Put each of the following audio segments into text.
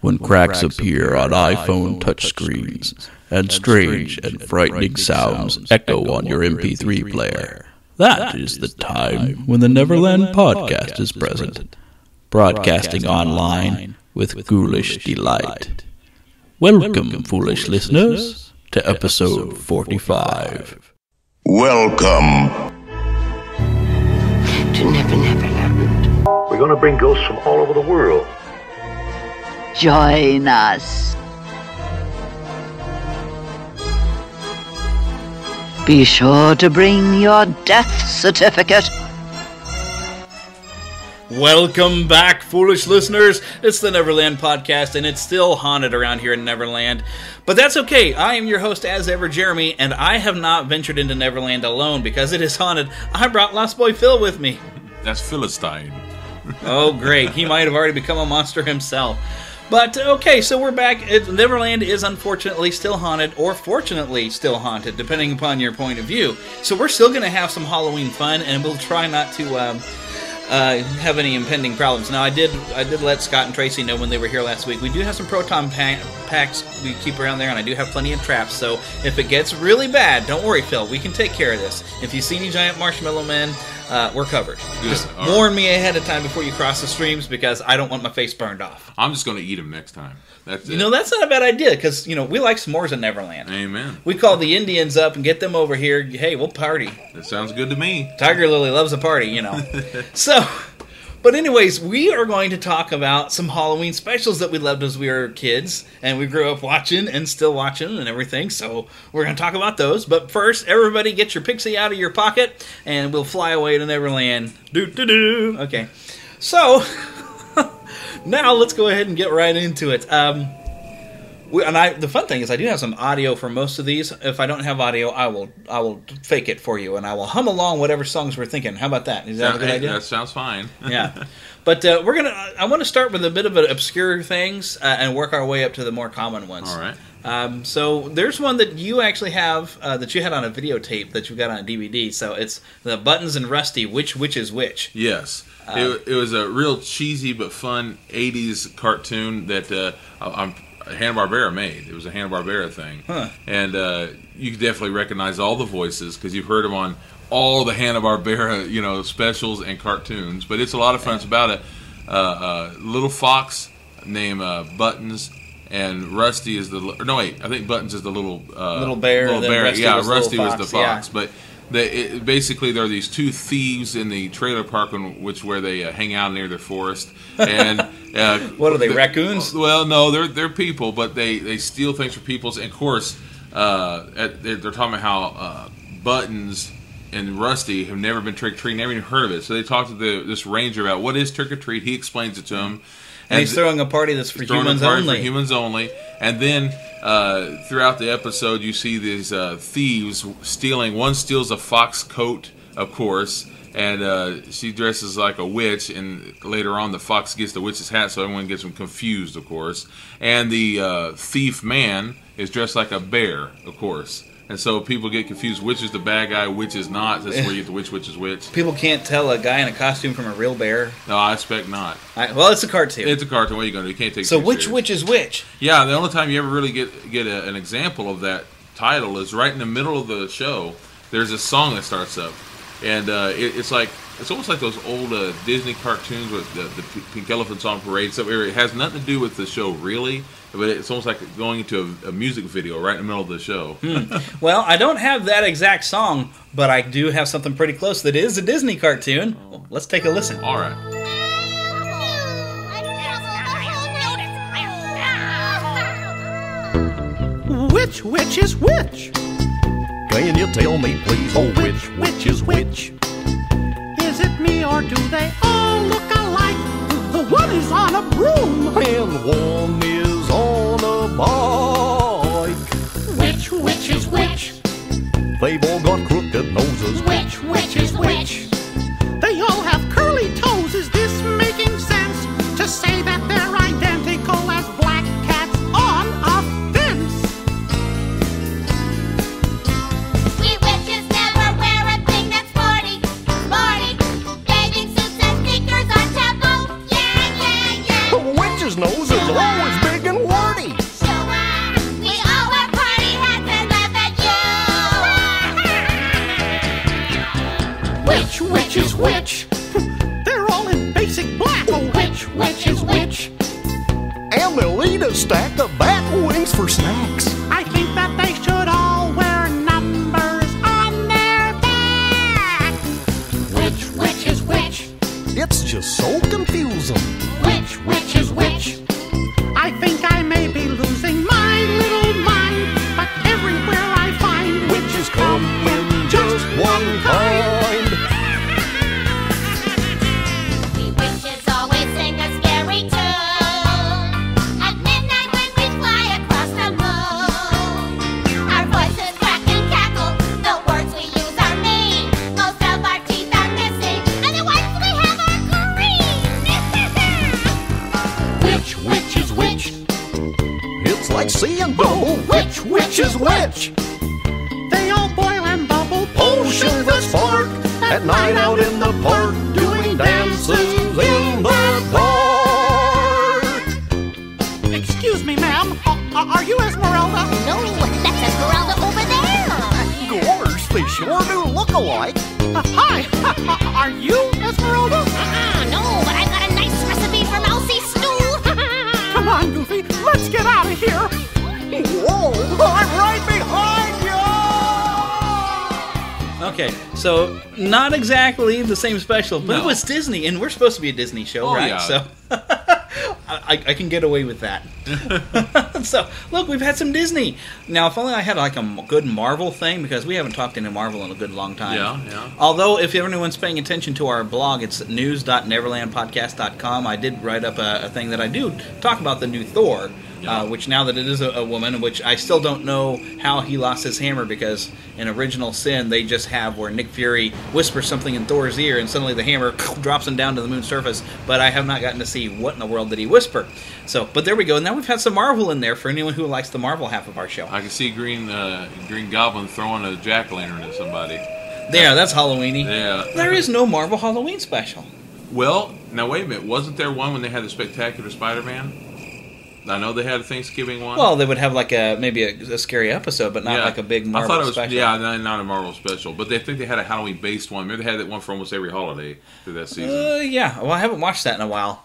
when cracks appear on iPhone touchscreens and strange and frightening sounds echo on your MP3 player. That is the time when the Neverland Podcast is present, broadcasting online with ghoulish delight. Welcome, foolish listeners, to episode 45. Welcome. to Never Never Land. We're going to bring ghosts from all over the world. Join us. Be sure to bring your death certificate. Welcome back, foolish listeners. It's the Neverland Podcast, and it's still haunted around here in Neverland. But that's okay. I am your host, as ever, Jeremy, and I have not ventured into Neverland alone because it is haunted. I brought Lost Boy Phil with me. That's Philistine. Oh, great. He might have already become a monster himself. But okay, so we're back. It, Neverland is unfortunately still haunted, or fortunately still haunted, depending upon your point of view. So we're still going to have some Halloween fun, and we'll try not to um, uh, have any impending problems. Now, I did I did let Scott and Tracy know when they were here last week. We do have some proton pa- packs we keep around there, and I do have plenty of traps. So if it gets really bad, don't worry, Phil. We can take care of this. If you see any giant marshmallow men, uh, we're covered. Just all right. warn me ahead of time before you cross the streams because I don't want my face burned off. I'm just going to eat them next time. That's You it. know, that's not a bad idea because, you know, we like s'mores in Neverland. Amen. We call the Indians up and get them over here. Hey, we'll party. That sounds good to me. Tiger Lily loves a party, you know. so, but anyways, we are going to talk about some Halloween specials that we loved as we were kids and we grew up watching and still watching and everything. So, we're going to talk about those. But first, everybody get your pixie out of your pocket and we'll fly away to Neverland. Do do do. Okay. So, now let's go ahead and get right into it. Um we, and I, the fun thing is, I do have some audio for most of these. If I don't have audio, I will, I will fake it for you, and I will hum along whatever songs we're thinking. How about that? Is that a good idea? That sounds fine. yeah. But uh, we're gonna. I want to start with a bit of an obscure things uh, and work our way up to the more common ones. All right. Um, so there's one that you actually have uh, that you had on a videotape that you got on a DVD. So it's the Buttons and Rusty. Which which is which? Yes. it, it was a real cheesy but fun 80s cartoon that uh, I'm Hanna Barbera made. It was a Hanna Barbera thing, Huh. and uh, you can definitely recognize all the voices because you've heard them on all the Hanna Barbera, you know, specials and cartoons. But it's a lot of fun. It's about a uh, uh, little fox named uh, Buttons. And Rusty is the no wait I think Buttons is the little uh, Little bear, little bear Rusty yeah was the little Rusty was the fox, yeah. fox but they, it, basically there are these two thieves in the trailer park in which where they uh, hang out near the forest and uh, What are they, the- raccoons? well no they're they're people but they they steal things from people's and of course uh, at, they're, talking about how uh, buttons and Rusty have never been trick or treating, never even heard of it. So they talk to the this ranger about what is trick or treat. He explains it to them, And he's throwing a party that's for humans party only. For humans only. And then uh, throughout the episode, you see these uh, thieves stealing. One steals a fox coat, of course, and uh, she dresses like a witch. And later on, the fox gets the witch's hat, so everyone gets them confused, of course. And the uh, thief man is dressed like a bear, of course. And so people get confused which is the bad guy, which is not. That's where you get the which, which is which. People can't tell a guy in a costume from a real bear. No, I expect not. I, well, it's a cartoon. It's a cartoon. What are you going to do? You can't take it so too which serious. which is which? Yeah, the only time you ever really get get a, an example of that title is right in the middle of the show. There's a song that starts up, and uh, it, it's like it's almost like those old uh, Disney cartoons with the, the Pink Elephants on Parade. So it has nothing to do with the show really, but it's almost like going into a, a music video right in the middle of the show. Hmm. Well, I don't have that exact song, but I do have something pretty close that is a Disney cartoon. Well, let's take a listen. All right. Which which is which? Can you tell me, please, oh, which, which is which? Is it me or do they all look alike? The one is on a broom. And one They've all got crooked noses. Which, which is which? A stack of bat wings for snacks. I think that they should all wear numbers on their back. Which, which is which? It's just so confusing. Which, which is which? At night out in the park doing dances in the dark. Excuse me, ma'am. A- are you Esmeralda? No, that's Esmeralda over there. Gosh, they sure do look alike. Uh, hi. Uh, are you Esmeralda? Uh-uh, no, but I've got a nice recipe for mousy stew. Come on, Goofy. Let's get out of here. Whoa, I'm right behind you! Okay, so not exactly the same special, but it was Disney, and we're supposed to be a Disney show, Oh, right? yeah. So I, I can get away with that. so look, we've had some Disney. Now, if only I had like a good Marvel thing, because we haven't talked into Marvel in a good long time. Yeah, yeah. Although, if anyone's paying attention to our blog, it's news.neverlandpodcast.com. I did write up a, a thing that I do talk about the new Thor. Uh, which now that it is a, a woman, which I still don't know how he lost his hammer because in Original Sin they just have where Nick Fury whispers something in Thor's ear and suddenly the hammer drops him down to the moon's surface. But I have not gotten to see what in the world did he whisper. So, but there we go. And now we've had some Marvel in there for anyone who likes the Marvel half of our show. I can see Green uh, Green Goblin throwing a jack lantern at somebody. There, that's Halloweeny. Yeah. There is no Marvel Halloween special. Well, now wait a minute. Wasn't there one when they had the Spectacular Spider-Man? I know they had a Thanksgiving one. Well, they would have like a maybe a, a scary episode, but not Yeah. like a big Marvel I thought it was special. yeah, not, a Marvel special, but they think they had a Halloween based one. Maybe they had that one for almost every holiday through that season. Uh, yeah. Well, I haven't watched that in a while.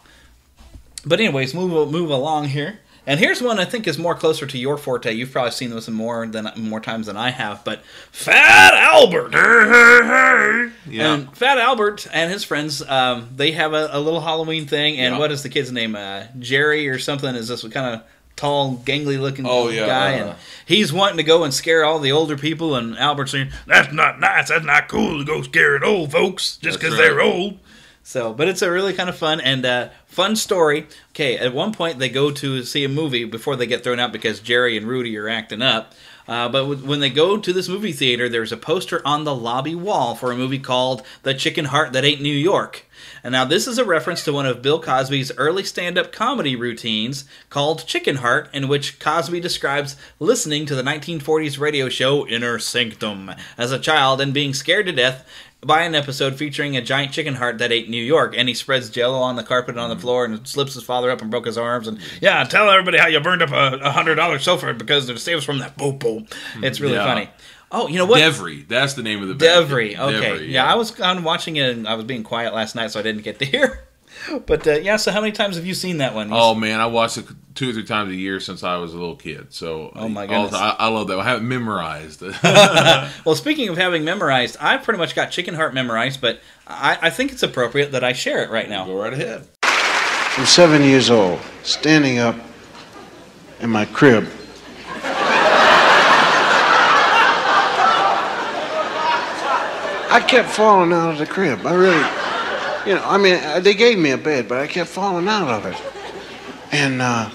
But anyways, move move along here. And here's one I think is more closer to your forte. You've probably seen this more than more times than I have. But Fat Albert, yeah, and Fat Albert and his friends, um, they have a, a little Halloween thing. And Yeah. what is the kid's name? Uh, Jerry or something? Is this kind of tall, gangly looking Oh, yeah, guy? uh, and he's wanting to go and scare all the older people. And Albert's saying, "That's not nice. That's not cool to go scaring old folks just because right. they're old." So, but it's a really kind of fun and uh, fun story. Okay, at one point they go to see a movie before they get thrown out because Jerry and Rudy are acting up. Uh, but w- when they go to this movie theater, there's a poster on the lobby wall for a movie called The Chicken Heart That Ain't New York. And now this is a reference to one of Bill Cosby's early stand-up comedy routines called Chicken Heart, in which Cosby describes listening to the 1940s radio show Inner Sanctum as a child and being scared to death by an episode featuring a giant chicken heart that ate New York, and he spreads jello on the carpet and on the floor and slips his father up and broke his arms. And yeah, tell everybody how you burned up a, hundred dollar sofa because to save us from that boom boom. It's really Yeah. funny. Oh, you know what? Devry. That's the name of the band. Devry. Okay. Devry, yeah. I was on watching it and I was being quiet last night, so I didn't get to hear. But uh, yeah, so how many times have you seen that one? Oh man, I watched it two or three times a year since I was a little kid. So Oh, my all- goodness. I, I love that. I have it memorized. Well, speaking of having memorized, I've pretty much got Chicken Heart memorized, but I, I think it's appropriate that I share it right now. Go right ahead. I'm seven years old, standing up in my crib. I kept falling out of the crib. I really, you know, I mean, uh, they gave me a bed, but I kept falling out of it. And uh,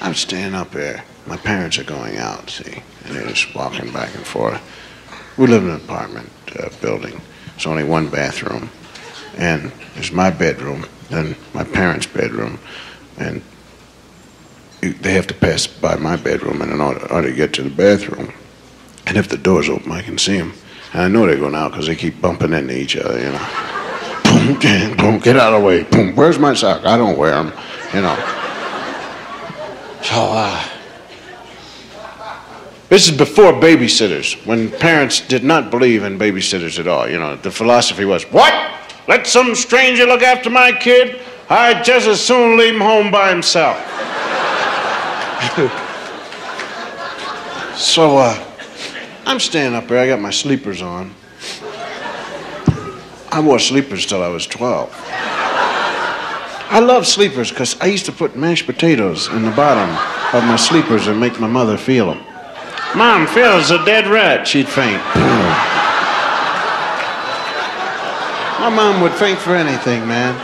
I'm staying up there. My parents are going out, see, and they're just walking back and forth. We live in an apartment uh, building. It's only one bathroom and there's my bedroom, then my parents' bedroom, and they have to pass by my bedroom in order, order to get to the bathroom. And if the door's open, I can see them. And I know they're going out because they keep bumping into each other, you know. Boom, get out of the way. Boom, where's my sock? I don't wear them, you know. So, uh, This is before babysitters, when parents did not believe in babysitters at all. You know, the philosophy was, what? Let some stranger look after my kid? I'd just as soon leave him home by himself. so, uh, I'm staying up there. I got my sleepers on. I wore sleepers till I was 12. I love sleepers because I used to put mashed potatoes in the bottom of my sleepers and make my mother feel them. Mom feels a dead rat. She'd faint. my mom would faint for anything, man.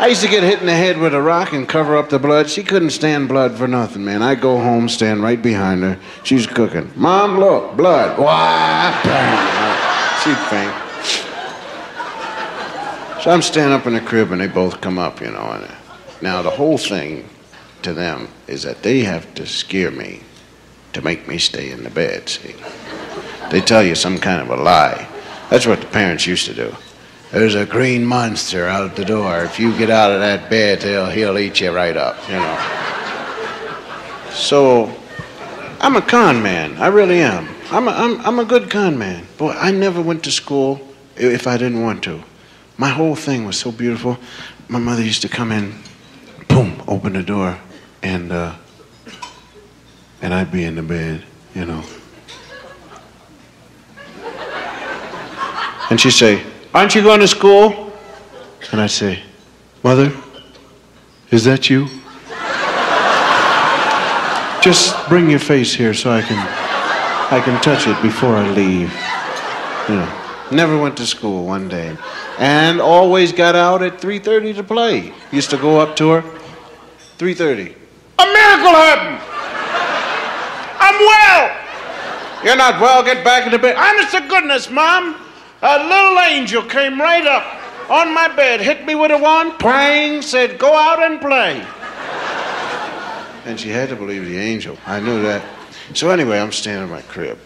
I used to get hit in the head with a rock and cover up the blood. She couldn't stand blood for nothing, man. I'd go home, stand right behind her. She's cooking. Mom, look, blood. Why? She'd faint. So I'm standing up in the crib and they both come up, you know. And uh, now the whole thing to them is that they have to scare me to make me stay in the bed, see. They tell you some kind of a lie. That's what the parents used to do. There's a green monster out the door. If you get out of that bed, he'll, he'll eat you right up, you know. So, I'm a con man. I really am. I'm a, I'm, I'm a good con man. Boy, I never went to school if I didn't want to. My whole thing was so beautiful. My mother used to come in, boom, open the door, and uh, and I'd be in the bed, you know. And she'd say, Aren't you going to school? And I'd say, Mother, is that you? Just bring your face here so I can I can touch it before I leave. You know. Never went to school one day. And always got out at 3.30 to play. Used to go up to her. 3.30. A miracle happened! I'm well! You're not well, get back into bed. Honest to goodness, Mom, a little angel came right up on my bed, hit me with a wand, praying, said, go out and play. And she had to believe the angel. I knew that. So anyway, I'm standing in my crib.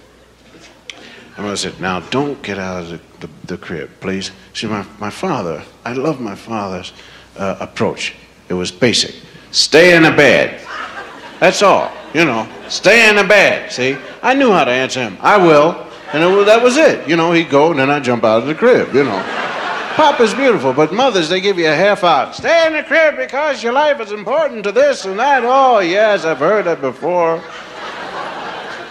And I said, now don't get out of the, the, the crib, please. See, my, my father, I love my father's uh, approach. It was basic. Stay in the bed. That's all. You know, stay in the bed. See, I knew how to answer him. I will. And that was it. You know, he'd go and then I'd jump out of the crib, you know. Papa's beautiful, but mothers, they give you a half out. Stay in the crib because your life is important to this and that. Oh, yes, I've heard that before.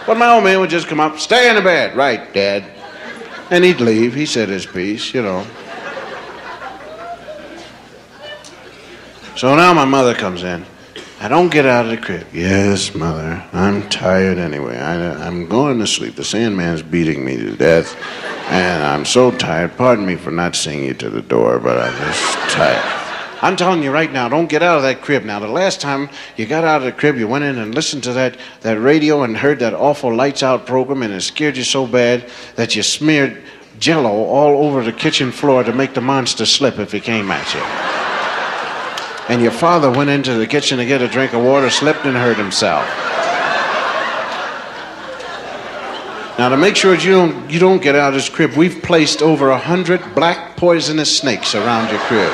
But my old man would just come up, stay in the bed. Right, Dad. And he'd leave. He said his piece, you know. So now my mother comes in. I don't get out of the crib. Yes, mother. I'm tired anyway. I, I'm going to sleep. The Sandman's beating me to death. And I'm so tired. Pardon me for not seeing you to the door, but I'm just tired. I'm telling you right now, don't get out of that crib. Now, the last time you got out of the crib, you went in and listened to that, that radio and heard that awful Lights Out program, and it scared you so bad that you smeared jello all over the kitchen floor to make the monster slip if he came at you. And your father went into the kitchen to get a drink of water, slipped and hurt himself. Now, to make sure you don't, you don't get out of this crib, we've placed over a hundred black poisonous snakes around your crib.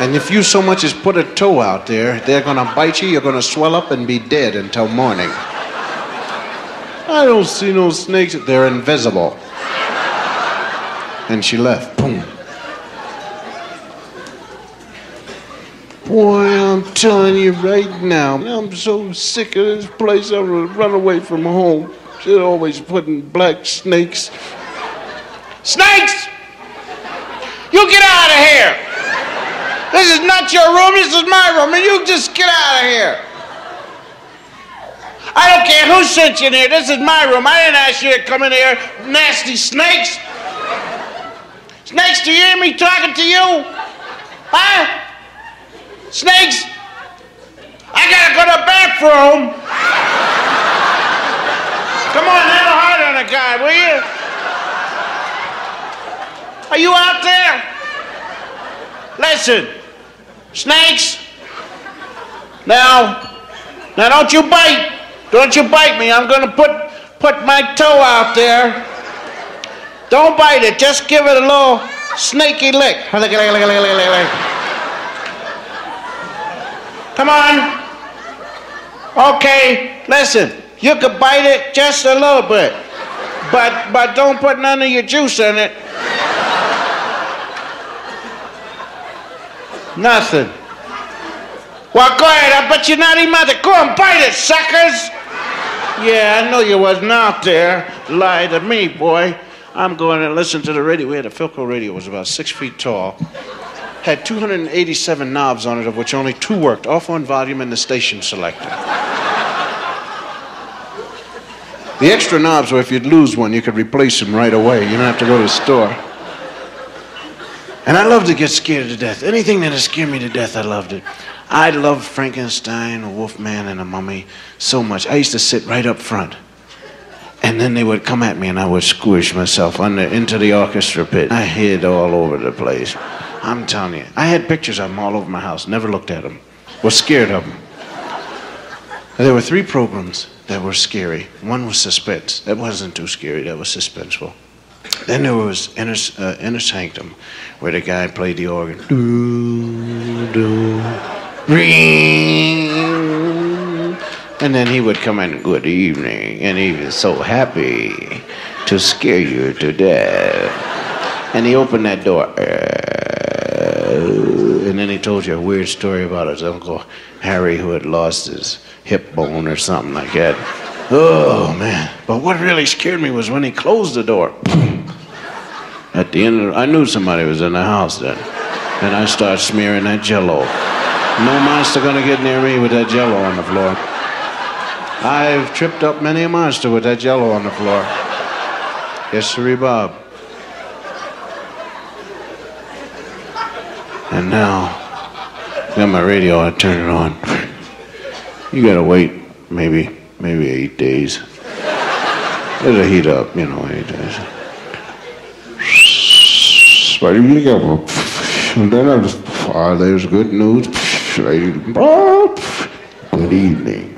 And if you so much as put a toe out there, they're going to bite you, you're going to swell up and be dead until morning. I don't see no snakes. They're invisible. And she left. Boom. Boy, I'm telling you right now, I'm so sick of this place. I'm gonna run away from home. She's always putting black snakes. Snakes! You get out of here! This is not your room, this is my room, and you just get out of here. I don't care who sent you in here. This is my room. I didn't ask you to come in here, nasty snakes. Snakes, do you hear me talking to you? Huh? Snakes? I gotta go to the bathroom. Come on, have a heart on a guy, will you? Are you out there? Listen, snakes. Now, now don't you bite. Don't you bite me. I'm gonna put put my toe out there. Don't bite it. Just give it a little snaky lick. Come on. Okay, listen, you could bite it just a little bit, but but don't put none of your juice in it. Nothing. Well, go ahead. I bet you're not even out there. Go and bite it, suckers. Yeah, I know you wasn't out there. Lie to me, boy. I'm going to listen to the radio. We had a Philco radio. It was about six feet tall. Had 287 knobs on it, of which only two worked. Off on volume and the station selector. The extra knobs were if you'd lose one, you could replace them right away. You don't have to go to the store. And I love to get scared to death. Anything that'll scare me to death, I loved it. I loved Frankenstein, a Wolfman, and a Mummy so much. I used to sit right up front. And then they would come at me and I would squish myself under into the orchestra pit. I hid all over the place. I'm telling you. I had pictures of them all over my house. Never looked at them. Was scared of them. There were three programs that were scary. One was suspense. That wasn't too scary. That was suspenseful. Then there was Inner, uh, Inner Sanctum, where the guy played the organ. And then he would come in, good evening, and he was so happy to scare you to death. And he opened that door. uh, And then he told you a weird story about his uncle Harry who had lost his hip bone or something like that. Oh, man. But what really scared me was when he closed the door. At the end I knew somebody was in the house then. And I start smearing that jello. No monster gonna get near me with that jello on the floor. I've tripped up many a monster with that jello on the floor. Yes, sirree, Bob. And now, got my radio, I turn it on. You gotta wait maybe, maybe eight days. It'll heat up, you know, eight days. Spidey. And then I just, ah, there's good news. Good evening.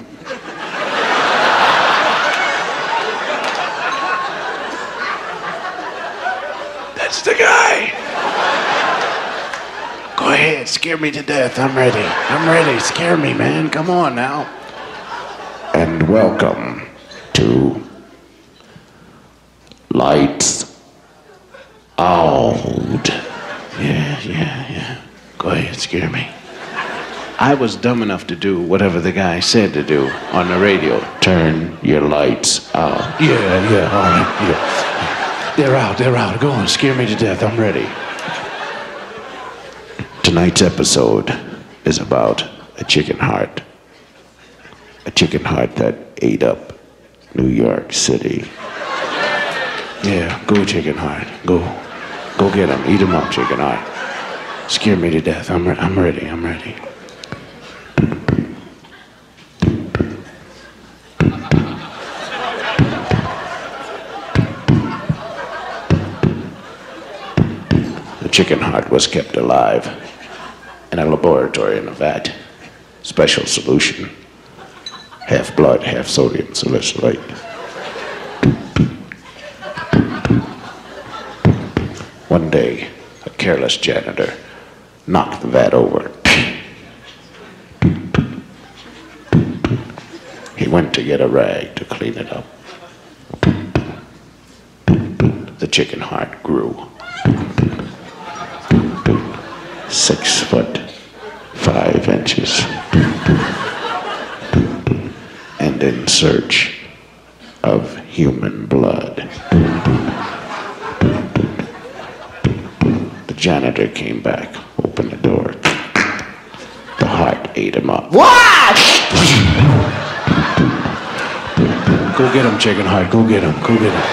That's the guy. Go ahead, scare me to death. I'm ready. I'm ready. Scare me, man. Come on now. And welcome to Lights Out. Yeah, yeah, yeah. Go ahead, scare me. I was dumb enough to do whatever the guy said to do on the radio. Turn your lights out. Yeah, yeah, all right, yeah. They're out, they're out. Go on, scare me to death. I'm ready. Tonight's episode is about a chicken heart. A chicken heart that ate up New York City. Yeah, go chicken heart. Go. Go get him. Eat him up, chicken heart. Scare me to death. I'm, re- I'm ready. I'm ready. The chicken heart was kept alive in a laboratory in a vat. Special solution. Half blood, half sodium salicylate. One day, a careless janitor knocked the vat over. He went to get a rag to clean it up. The chicken heart grew. Six foot five inches. And in search of human blood. The janitor came back, opened the door. The heart ate him up. What? Go get him, chicken heart. Go get him. Go get him.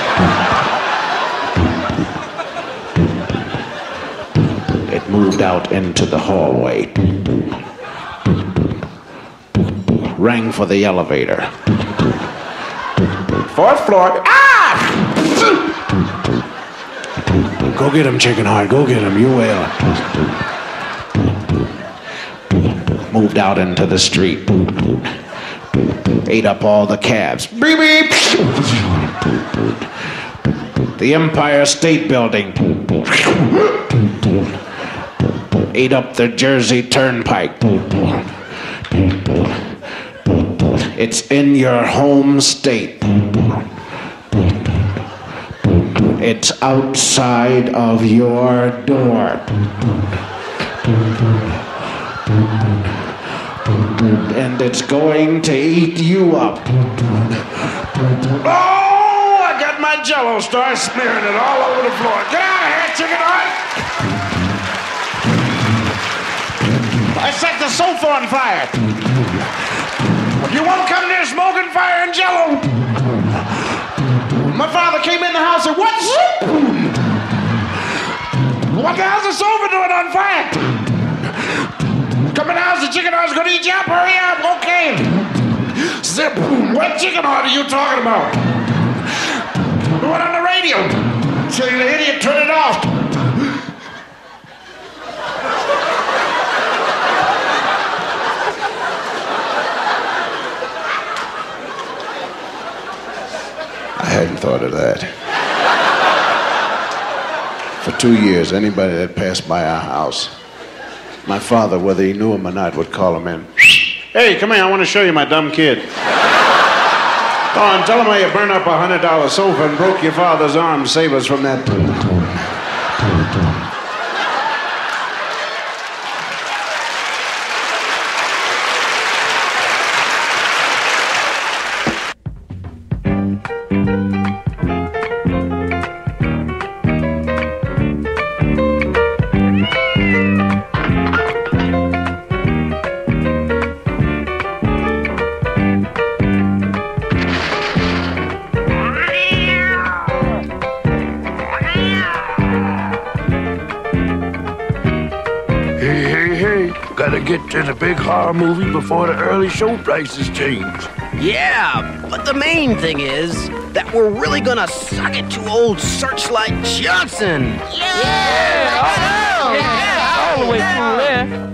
It moved out into the hallway. Rang for the elevator. Fourth floor. Go get him, chicken heart. Go get him. You will. Moved out into the street. Ate up all the cabs. Beep beep. The Empire State Building. Ate up the Jersey Turnpike. It's in your home state. It's outside of your door. And it's going to eat you up. Oh, I got my jello star smearing it all over the floor. Get out of here, chicken heart! I set the sofa on fire. You won't come near smoking fire and jello. My father came in the house and what's What the hell's the sofa doing on fire? Come in the house, the chicken heart's gonna eat you up. Hurry up, okay. Zip. What chicken heart are you talking about? One on the radio. Tell you the idiot, turn it off. Thought of that. For two years, anybody that passed by our house, my father, whether he knew him or not, would call him in. Hey, come here, I want to show you my dumb kid. Go on, tell him how you burned up a hundred dollar sofa and broke your father's arm save us from that. Big horror movie before the early show prices change. Yeah, but the main thing is that we're really gonna suck it to old Searchlight Johnson. Yeah! all the way through there.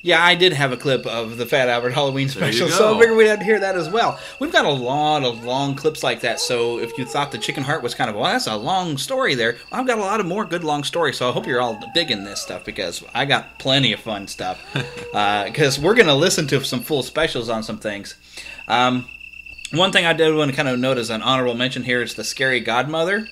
Yeah, I did have a clip of the Fat Albert Halloween special, so I figured we'd have to hear that as well. We've got a lot of long clips like that, so if you thought the Chicken Heart was kind of, well, that's a long story there, I've got a lot of more good long stories, so I hope you're all digging this stuff because I got plenty of fun stuff. Because we're going to listen to some full specials on some things. Um, one thing I did want to kind of note as an honorable mention here is the Scary Godmother,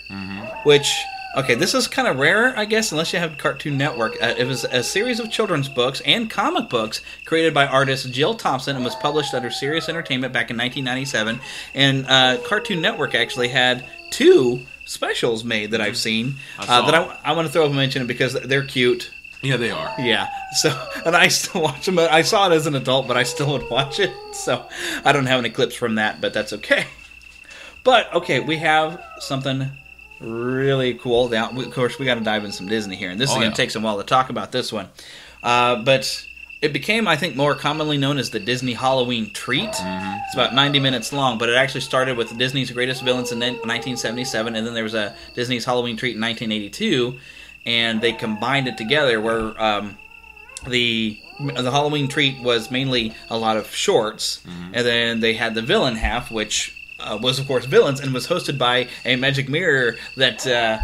which okay, this is kind of rare, I guess, unless you have Cartoon Network. Uh, it was a series of children's books and comic books created by artist Jill Thompson and was published under Sirius Entertainment back in 1997. And uh, Cartoon Network actually had two specials made that I've seen I uh, that I, I want to throw and mention because they're cute. Yeah, they are. Yeah. So, and I still watch them. I saw it as an adult, but I still would watch it. So, I don't have any clips from that, but that's okay. But okay, we have something really cool. Now, of course, we got to dive in some Disney here, and this is Oh, going yeah. to take some while to talk about this one. Uh, but it became, I think, more commonly known as the Disney Halloween Treat. Mm-hmm. It's about 90 minutes long, but it actually started with Disney's Greatest Villains in 1977, and then there was a Disney's Halloween Treat in 1982, and they combined it together where um, the the Halloween Treat was mainly a lot of shorts, and then they had the villain half, which uh, was of course villains, and was hosted by a magic mirror that uh,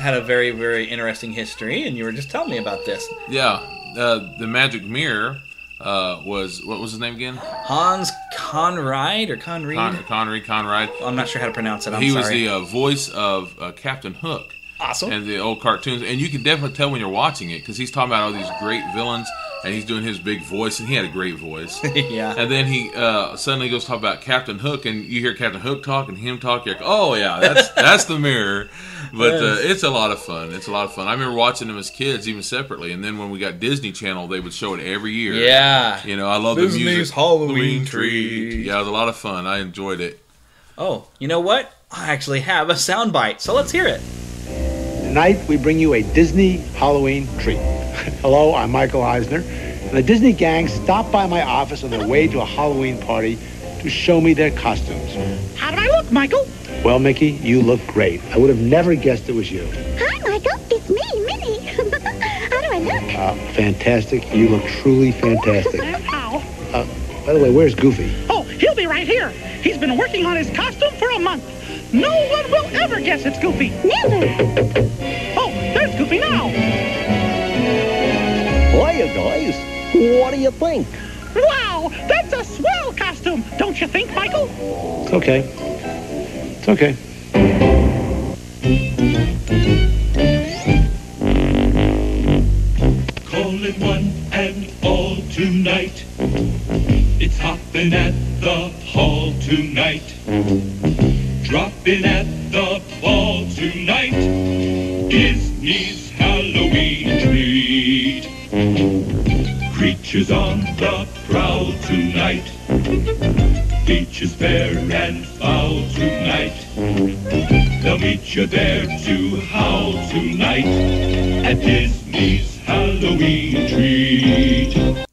had a very very interesting history. And you were just telling me about this. Yeah, uh, the Magic Mirror uh, was what was his name again? Hans Conrad or Conried. Con- Connery Conrad. I'm not sure how to pronounce it. I'm he was the uh, voice of uh, Captain Hook. Awesome. And the old cartoons, and you can definitely tell when you're watching it because he's talking about all these great villains, and he's doing his big voice, and he had a great voice. yeah. And then he uh, suddenly goes talk about Captain Hook, and you hear Captain Hook talk and him talk. You're like, oh yeah, that's that's the mirror. But uh, it's a lot of fun. It's a lot of fun. I remember watching them as kids, even separately. And then when we got Disney Channel, they would show it every year. Yeah. You know, I love the Disney's music. Halloween treat. Yeah, it was a lot of fun. I enjoyed it. Oh, you know what? I actually have a soundbite, so let's hear it. Tonight, we bring you a Disney Halloween treat. Hello, I'm Michael Eisner. And the Disney gang stopped by my office on their way to a Halloween party to show me their costumes. How do I look, Michael? Well, Mickey, you look great. I would have never guessed it was you. Hi, Michael. It's me, Minnie. How do I look? Uh, fantastic. You look truly fantastic. How? Uh, by the way, where's Goofy? Oh, he'll be right here. He's been working on his costume for a month. No one will ever guess it's Goofy. Never. Oh, there's Goofy now. Hiya, guys. What do you think? Wow, that's a swell costume, don't you think, Michael? It's okay. It's okay. Calling one and all tonight. It's hopping at the hall tonight. Dropping at the ball tonight. Disney's Creatures on the prowl tonight. Beaches fair and foul tonight. They'll meet you there to howl tonight at Disney's Halloween treat.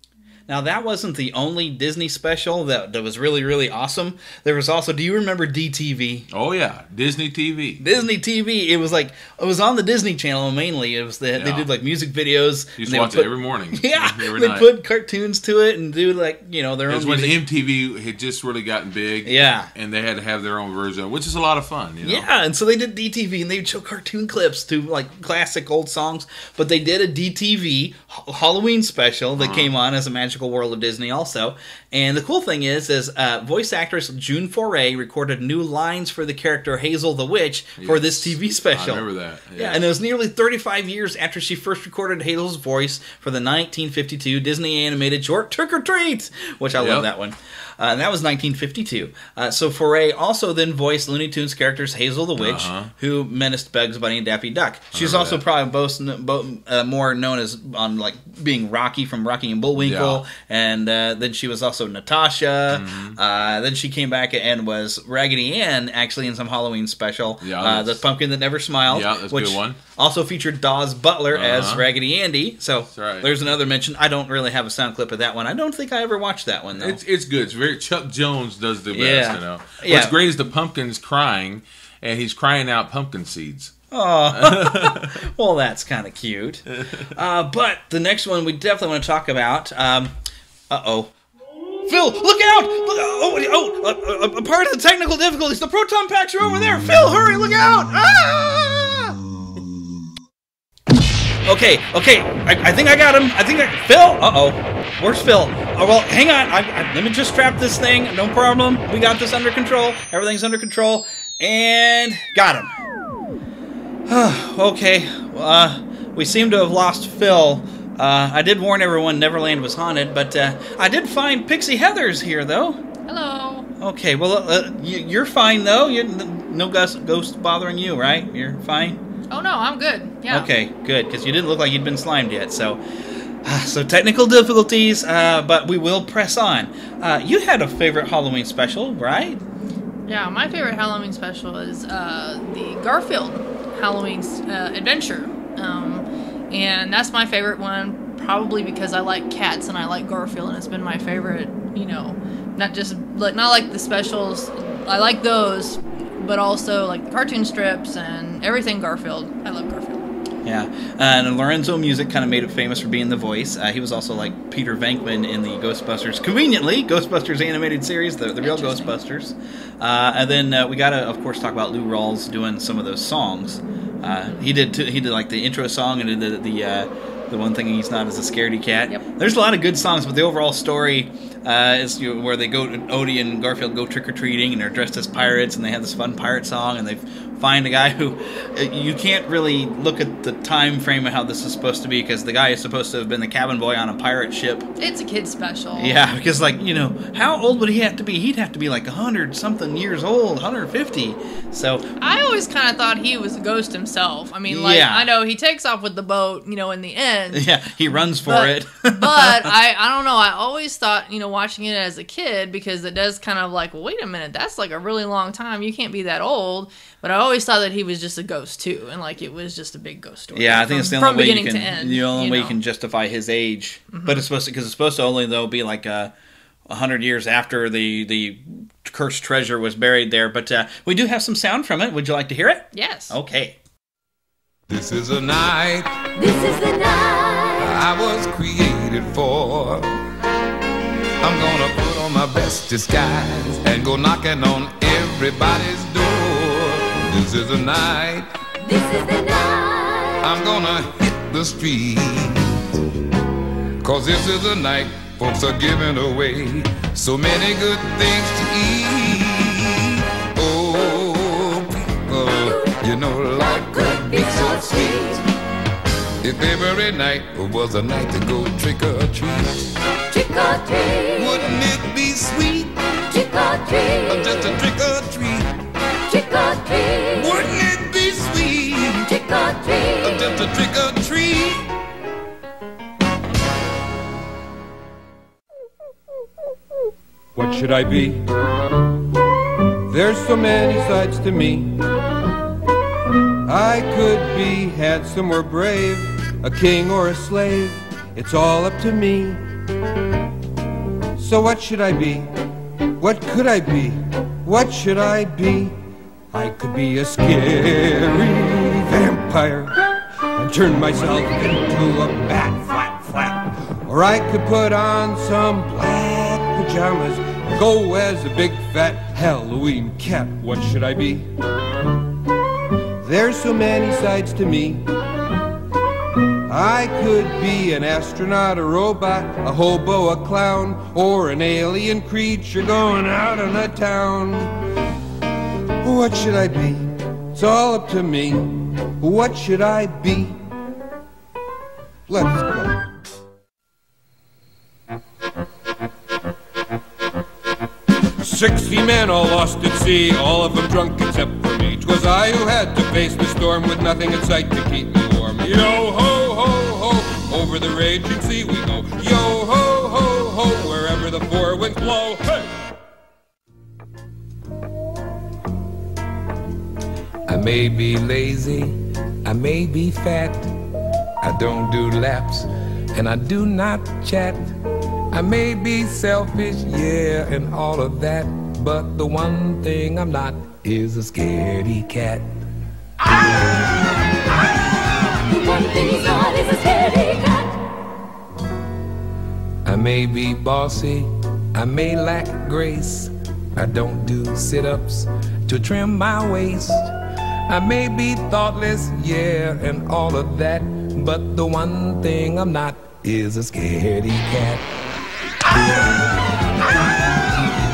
Now that wasn't the only Disney special that, that was really really awesome. There was also, do you remember DTV? Oh yeah, Disney TV. Disney TV. It was like it was on the Disney Channel mainly. It was the, they did like music videos. You and used to watch would it every morning. Yeah, every they put cartoons to it and do like you know their It was when. MTV had just really gotten big. Yeah. And they had to have their own version, which is a lot of fun. You know? Yeah, and so they did DTV, and they would show cartoon clips to like classic old songs. But they did a DTV Halloween special that Uh-huh. came on as a Magical World of Disney also. And the cool thing is, is uh, voice actress June Foray recorded new lines for the character Hazel the Witch for this TV special. I remember that. Yeah. and it was nearly 35 years after she first recorded Hazel's voice for the 1952 Disney animated short Trick or Treat, which I Yep. love that one. Uh, and that was 1952. Uh, so Foray also then voiced Looney Tunes characters Hazel the Witch, Uh-huh. who menaced Bugs Bunny and Daffy Duck. She's also that. probably both, bo- uh, more known as on like being Rocky from Rocky and Bullwinkle, and uh, then she was also Natasha. Mm-hmm. Uh, then she came back and was Raggedy Ann, actually in some Halloween special. Yeah, uh, the pumpkin that never smiled. Yeah, that's a which good one. Also featured Daws Butler as Uh-huh. Raggedy Andy. So right. there's another mention. I don't really have a sound clip of that one. I don't think I ever watched that one though. It's it's good. It's very Chuck Jones does the best. Yeah. You know. Yeah. What's great is the pumpkin's crying, and he's crying out pumpkin seeds. Oh, well, that's kind of cute. Uh, but the next one we definitely want to talk about. Um, uh oh. Phil, look out! Look, oh, oh, uh, uh, uh, part of the technical difficulties. The proton packs are over there. Phil, hurry! Look out! Ah! Okay, okay. I, I think I got him. I think I. Phil. Uh oh. Where's Phil? Oh well, hang on. I, I, let me just trap this thing. No problem. We got this under control. Everything's under control. And got him. okay. Uh, we seem to have lost Phil. Uh, I did warn everyone Neverland was haunted, but uh, I did find Pixie Heather's here, though. Hello. Okay, well, uh, you, you're fine, though. You're, no ghost, ghost bothering you, right? You're fine? Oh no, I'm good. Yeah. Okay, good, because you didn't look like you'd been slimed yet, so... Uh, so technical difficulties, uh, but we will press on. Uh, you had a favorite Halloween special, right? Yeah, my favorite Halloween special is uh, the Garfield Halloween uh, Adventure, um, and that's my favorite one. Probably because I like cats and I like Garfield, and it's been my favorite. You know, not just like not like the specials. I like those, but also like the cartoon strips and everything Garfield. I love Garfield. Yeah, and Lorenzo Music kind of made it famous for being the voice. Uh, he was also like Peter Venkman in the Ghostbusters, conveniently Ghostbusters animated series, the, the real Ghostbusters. Uh, and then uh, we got to, of course, talk about Lou Rawls doing some of those songs. Uh, he did too, he did like the intro song and the the uh, the one thing he's not is a scaredy cat. Yep. There's a lot of good songs, but the overall story uh, is you know, where they go, Odie and Garfield go trick or treating, and they're dressed as pirates, and they have this fun pirate song, and they find a guy who you can't really look at the time frame of how this is supposed to be because the guy is supposed to have been the cabin boy on a pirate ship. It's a kid special. Yeah, because like you know, how old would he have to be? He'd have to be like hundred something years old, hundred fifty. So I always kind of thought he was a ghost himself. I mean, like Yeah. I know he takes off with the boat, you know, in the end. yeah, he runs for but, it. but I, I don't know. I always thought, you know, watching it as a kid because it does kind of like, well, wait a minute, that's like a really long time. You can't be that old. But I always thought that he was just a ghost too, and like it was just a big ghost story. Yeah, I think from, it's the only way you can end. the only you way you can justify his age. Mhm. But it's supposed to because it's supposed to only though be like uh, a hundred years after the the cursed treasure was buried there. But uh, we do have some sound from it. Would you like to hear it? Yes. Okay. This is a night This is the night I was created for. I'm gonna put on my best disguise and go knocking on everybody's door. This is a night This is the night I'm gonna hit the street. Cause this is a night folks are giving away so many good things to eat. Oh, people, you know life could be so sweet. If every night was a night to go trick or treat. Trick or treat. Wouldn't it be sweet? Trick or treat. Just a trick or treat. Trick or treat. Wouldn't it be sweet? Trick or treat. Just a trick or treat. What should I be? There's so many sides to me. I could be handsome or brave, a king or a slave. It's all up to me. So what should I be? What could I be? What should I be? I could be a scary vampire and turn myself into a bat flap flap. Or I could put on some black pajamas and go as a big fat Halloween cat. What should I be? There's so many sides to me. I could be an astronaut, a robot, a hobo, a clown, or an alien creature going out on the town. What should I be? It's all up to me. What should I be? Let's go. Sixty men all lost at sea, all of them drunk except for me. 'Twas I who had to face the storm with nothing in sight to keep me warm. Yo ho ho ho, over the raging sea we go. Yo ho ho ho, wherever the four winds blow. Hey! May be lazy, I may be fat, I don't do laps, and I do not chat. I may be selfish, yeah, and all of that, but the one thing I'm not is a scaredy cat. The one thing not is a scaredy cat. I may be bossy, I may lack grace. I don't do sit ups to trim my waist. I may be thoughtless, yeah, and all of that. But the one thing I'm not is a scaredy cat.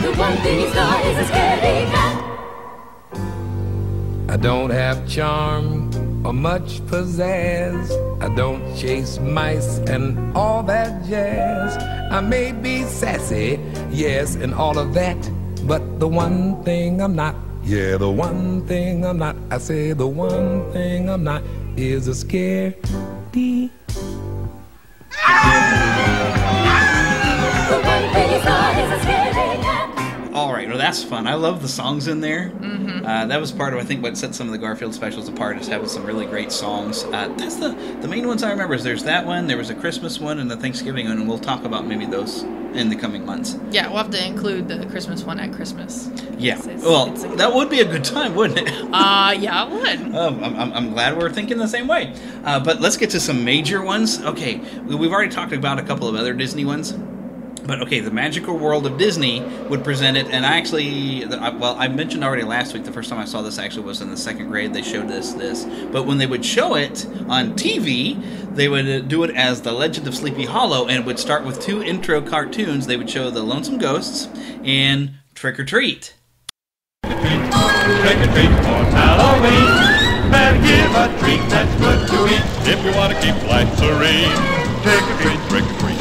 The one thing he's not is a scaredy cat. I don't have charm or much pizzazz. I don't chase mice and all that jazz. I may be sassy, yes, and all of that. But the one thing I'm not, yeah, the one thing I'm not, I say the one thing I'm not is a scaredy The one thing he's not is a scaredy. All right, well that's fun. I love the songs in there. Mhm. Uh, that was part of I think what set some of the Garfield specials apart is having some really great songs. Uh, that's the the main ones I remember. Is there's that one, there was a Christmas one, and the Thanksgiving one, and we'll talk about maybe those in the coming months. Yeah, we'll have to include the Christmas one at Christmas. Yeah, It's- well, it's that would be a good time, wouldn't it? Uh, yeah, it would. I'm, I'm, I'm glad we're thinking the same way. Uh, but let's get to some major ones. Okay, we've already talked about a couple of other Disney ones. But okay, the Magical World of Disney would present it, and I actually, well, I mentioned already last week. The first time I saw this actually was in the second grade. They showed this, this. But when they would show it on TV, they would do it as The Legend of Sleepy Hollow, and it would start with two intro cartoons. They would show the Lonesome Ghosts and Trick or Treat. Trick or treat for Halloween. Better give a treat that's good to eat if you want to keep life serene. Trick or treat,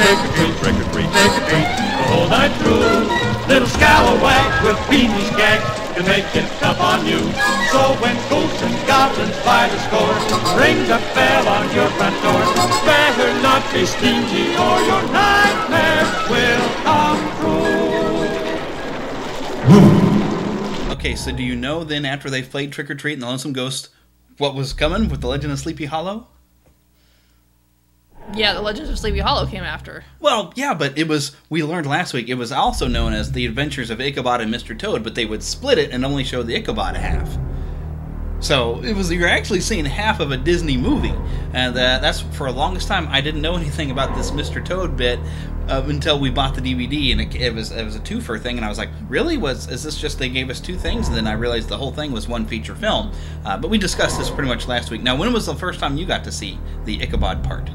trick or treat, trick or treat, trick or treat. The whole night through, little scalawag with beanies gags can make it tough on you. So when ghosts and goblins by the score ring the bell on your front door, better not be stingy or your nightmare will come true. Okay, so do you know then after they've played Trick or Treat and the Lonesome Ghost, what was coming with the Legend of Sleepy Hollow? Yeah, The Legends of Sleepy Hollow came after. Well, yeah, but it was we learned last week. It was also known as the Adventures of Ichabod and Mr. Toad, but they would split it and only show the Ichabod half. So it was you're actually seeing half of a Disney movie, and uh, that's for the longest time I didn't know anything about this Mr. Toad bit uh, until we bought the DVD, and it, it was it was a twofer thing, and I was like, really? Was is this just they gave us two things? And then I realized the whole thing was one feature film. Uh, but we discussed this pretty much last week. Now, when was the first time you got to see the Ichabod part?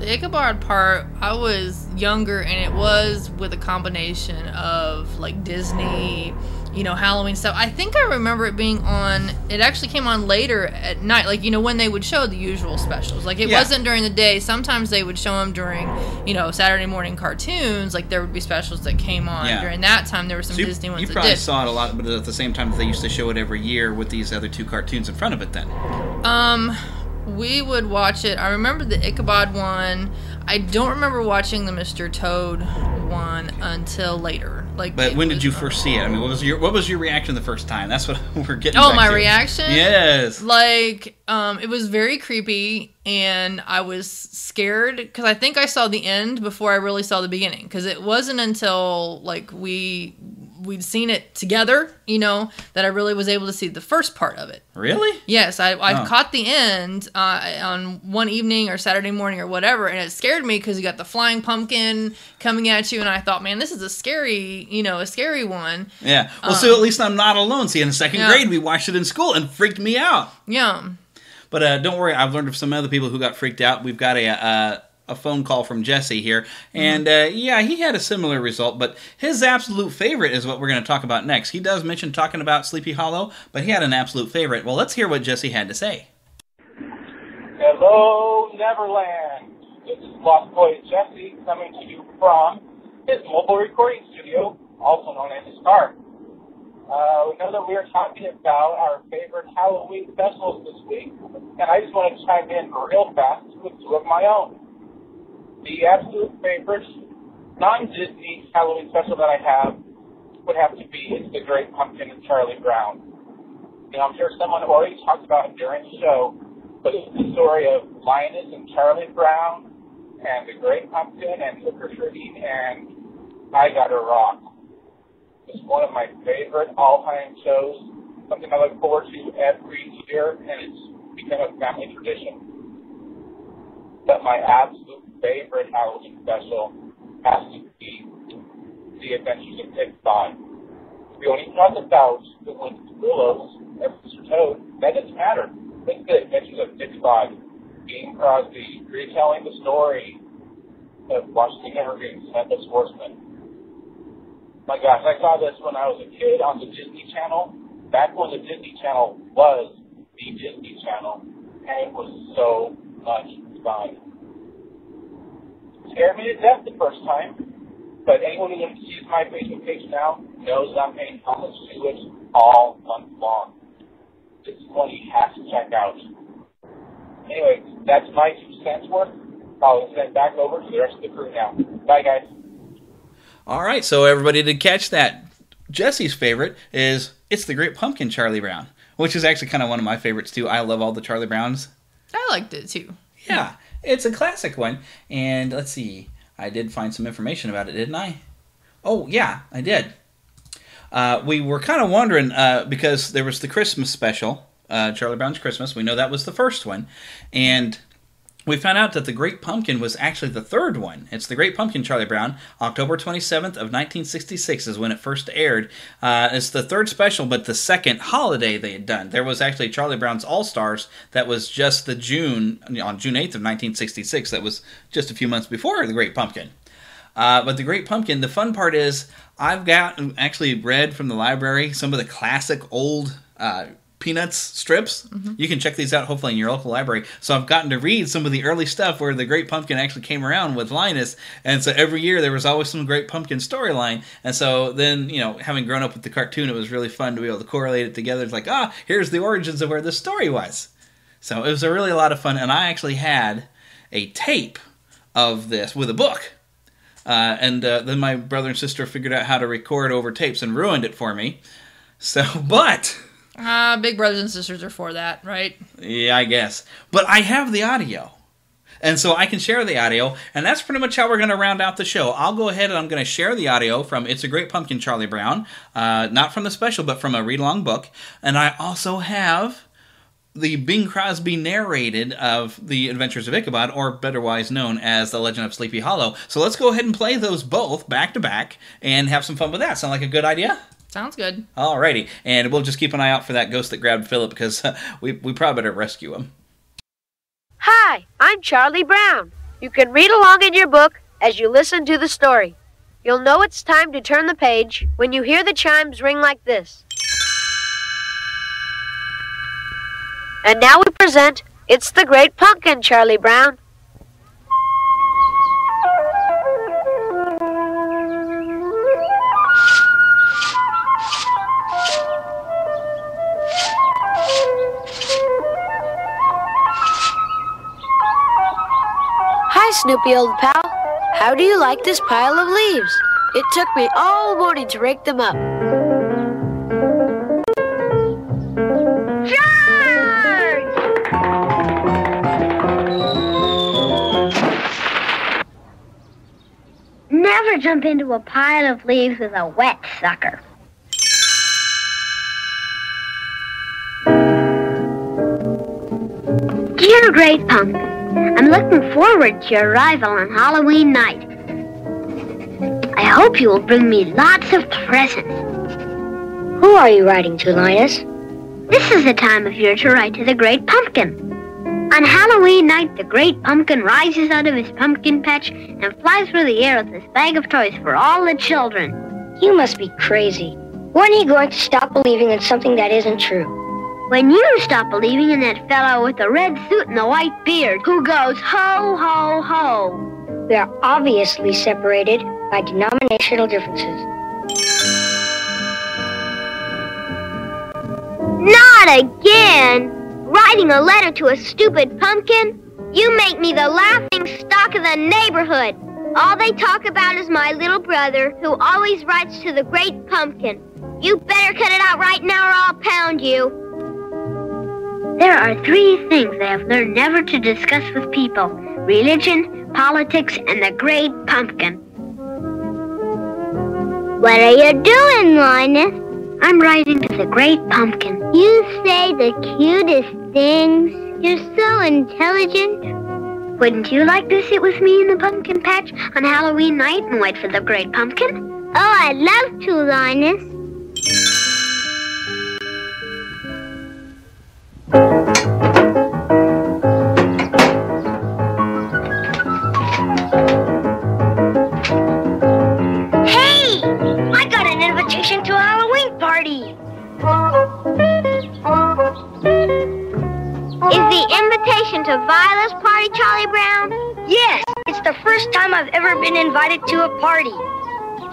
The Ichabod part, I was younger, and it was with a combination of like Disney, you know, Halloween stuff. I think I remember it being on. It actually came on later at night, like you know when they would show the usual specials. Like it Yeah. wasn't during the day. Sometimes they would show them during, you know, Saturday morning cartoons. Like there would be specials that came on Yeah. during that time. There were some So you, Disney ones you probably saw it a lot, but at the same time, they used to show it every year with these other two cartoons in front of it. Then, Um, we would watch it. I remember the Ichabod one. I don't remember watching the Mr. Toad one until later. Like, but when did you first see it? I mean, what was your what was your reaction the first time? That's what we're getting. Oh, my to. reaction? Yes. Like, um, it was very creepy, and I was scared because I think I saw the end before I really saw the beginning. Because it wasn't until like we we'd seen it together, you know, that I really was able to see the first part of it. Really? Yes, I, I Oh. caught the end uh, on one evening or Saturday morning or whatever, and it scared me because you got the flying pumpkin coming at you, and I thought, man, this is a scary, you know, a scary one. Yeah. Well, Um, so at least I'm not alone. See, in second Yeah. grade, we watched it in school and freaked me out. Yeah. But uh, don't worry, I've learned of some other people who got freaked out. We've got a uh, a phone call from Jesse here, and uh, yeah, he had a similar result. But his absolute favorite is what we're going to talk about next. He does mention talking about Sleepy Hollow, but he had an absolute favorite. Well, let's hear what Jesse had to say. Hello, Neverland. This is Lost Boy Jesse coming to you from his mobile recording studio, also known as his car. Uh, we know that we are talking about our favorite Halloween festivals this week, and I just want to chime in real fast with two of my own. The absolute favorite non-Disney Halloween special that I have would have to be It's the Great Pumpkin and Charlie Brown. You know, I'm sure someone already talked about it during the show, but it's the story of Linus and Charlie Brown and the Great Pumpkin and or treating and I Gotta Rock. It's one of my favorite all-time shows, something I look forward to every year, and it's become a family tradition. But my absolute favorite Halloween special has to be The Adventures of Ichabod. We don't talk about the Wind in the Willows or Mr. Toad. That doesn't matter. It's the Adventures of Ichabod, Bing Crosby, retelling the story of Washington Irving's Headless Horseman. My gosh, I saw this when I was a kid on the Disney Channel, back when the Disney Channel was the Disney Channel, and it was so much fun. Scared me to death the first time, but anyone who sees my Facebook page now knows I'm paying homage to it all month long. It's one you have to check out. Anyway, that's my two cents worth. I'll send it back over to the rest of the crew now. Bye, guys. All right, so everybody did catch that. Jesse's favorite is It's the Great Pumpkin, Charlie Brown, which is actually kind of one of my favorites too. I love all the Charlie Browns. I liked it too. Yeah, it's a classic one. And let's see, I did find some information about it, didn't I? Oh, yeah, I did. Uh, we were kind of wondering uh, because there was the Christmas special, uh, Charlie Brown's Christmas. We know that was the first one. And we found out that the Great Pumpkin was actually the third one. It's the Great Pumpkin, Charlie Brown. October 27th of 1966 is when it first aired. Uh, it's the third special, but the second holiday they had done. There was actually Charlie Brown's All Stars that was just the June on June 8th of 1966. That was just a few months before the Great Pumpkin. Uh, but the Great Pumpkin, the fun part is I've got actually read from the library some of the classic old uh, Peanuts strips. You can check these out hopefully in your local library. So I've gotten to read some of the early stuff where the Great Pumpkin actually came around with Linus, and so every year there was always some Great Pumpkin storyline. And so then you know, having grown up with the cartoon, it was really fun to be able to correlate it together. It's like ah, here's the origins of where this story was. So it was a really a lot of fun, and I actually had a tape of this with a book. Uh, and uh, then my brother and sister figured out how to record over tapes and ruined it for me. So, but Uh, big brothers and sisters are for that, right? yeah, I guess. But I have the audio. And so I can share the audio, and that's pretty much how we're going to round out the show. I'll go ahead and I'm going to share the audio from It's a Great Pumpkin, Charlie Brown. Uh, not from the special, but from a read along book. And I also have the Bing Crosby narrated of The Adventures of Ichabod, or betterwise known as The Legend of Sleepy Hollow. So let's go ahead and play those both back to back and have some fun with that. Sound like a good idea? Sounds good. Alrighty, and we'll just keep an eye out for that ghost that grabbed Philip because uh, we we probably better rescue him. Hi, I'm Charlie Brown. You can read along in your book as you listen to the story. You'll know it's time to turn the page when you hear the chimes ring like this. And now we present It's the Great Pumpkin, Charlie Brown. Snoopy, old pal. How do you like this pile of leaves? It took me all morning to rake them up. Never jump into a pile of leaves with a wet sucker. Dear Great Pumpkin, I'm looking forward to your arrival on Halloween night. I hope you will bring me lots of presents. Who are you writing to, Linus? This is the time of year to write to the Great Pumpkin. On Halloween night, the Great Pumpkin rises out of his pumpkin patch and flies through the air with his bag of toys for all the children. You must be crazy. When are you going to stop believing in something that isn't true? When you stop believing in that fellow with the red suit and the white beard who goes ho, ho, ho. We are obviously separated by denominational differences. Not again! Writing a letter to a stupid pumpkin? You make me the laughing stock of the neighborhood. All they talk about is my little brother, who always writes to the great pumpkin. You better cut it out right now or I'll pound you. There are three things I have learned never to discuss with people religion, politics, and the great pumpkin. What are you doing, Linus? I'm writing to the great pumpkin. You say the cutest things. You're so intelligent. Wouldn't you like to sit with me in the pumpkin patch on Halloween night and wait for the great pumpkin? Oh, I'd love to, Linus.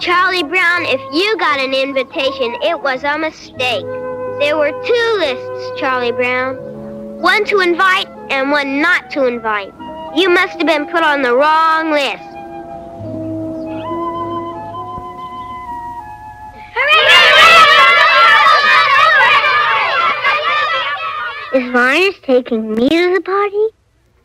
Charlie Brown, if you got an invitation, it was a mistake. There were two lists, Charlie Brown. One to invite and one not to invite. You must have been put on the wrong list. Is Linus taking me to the party?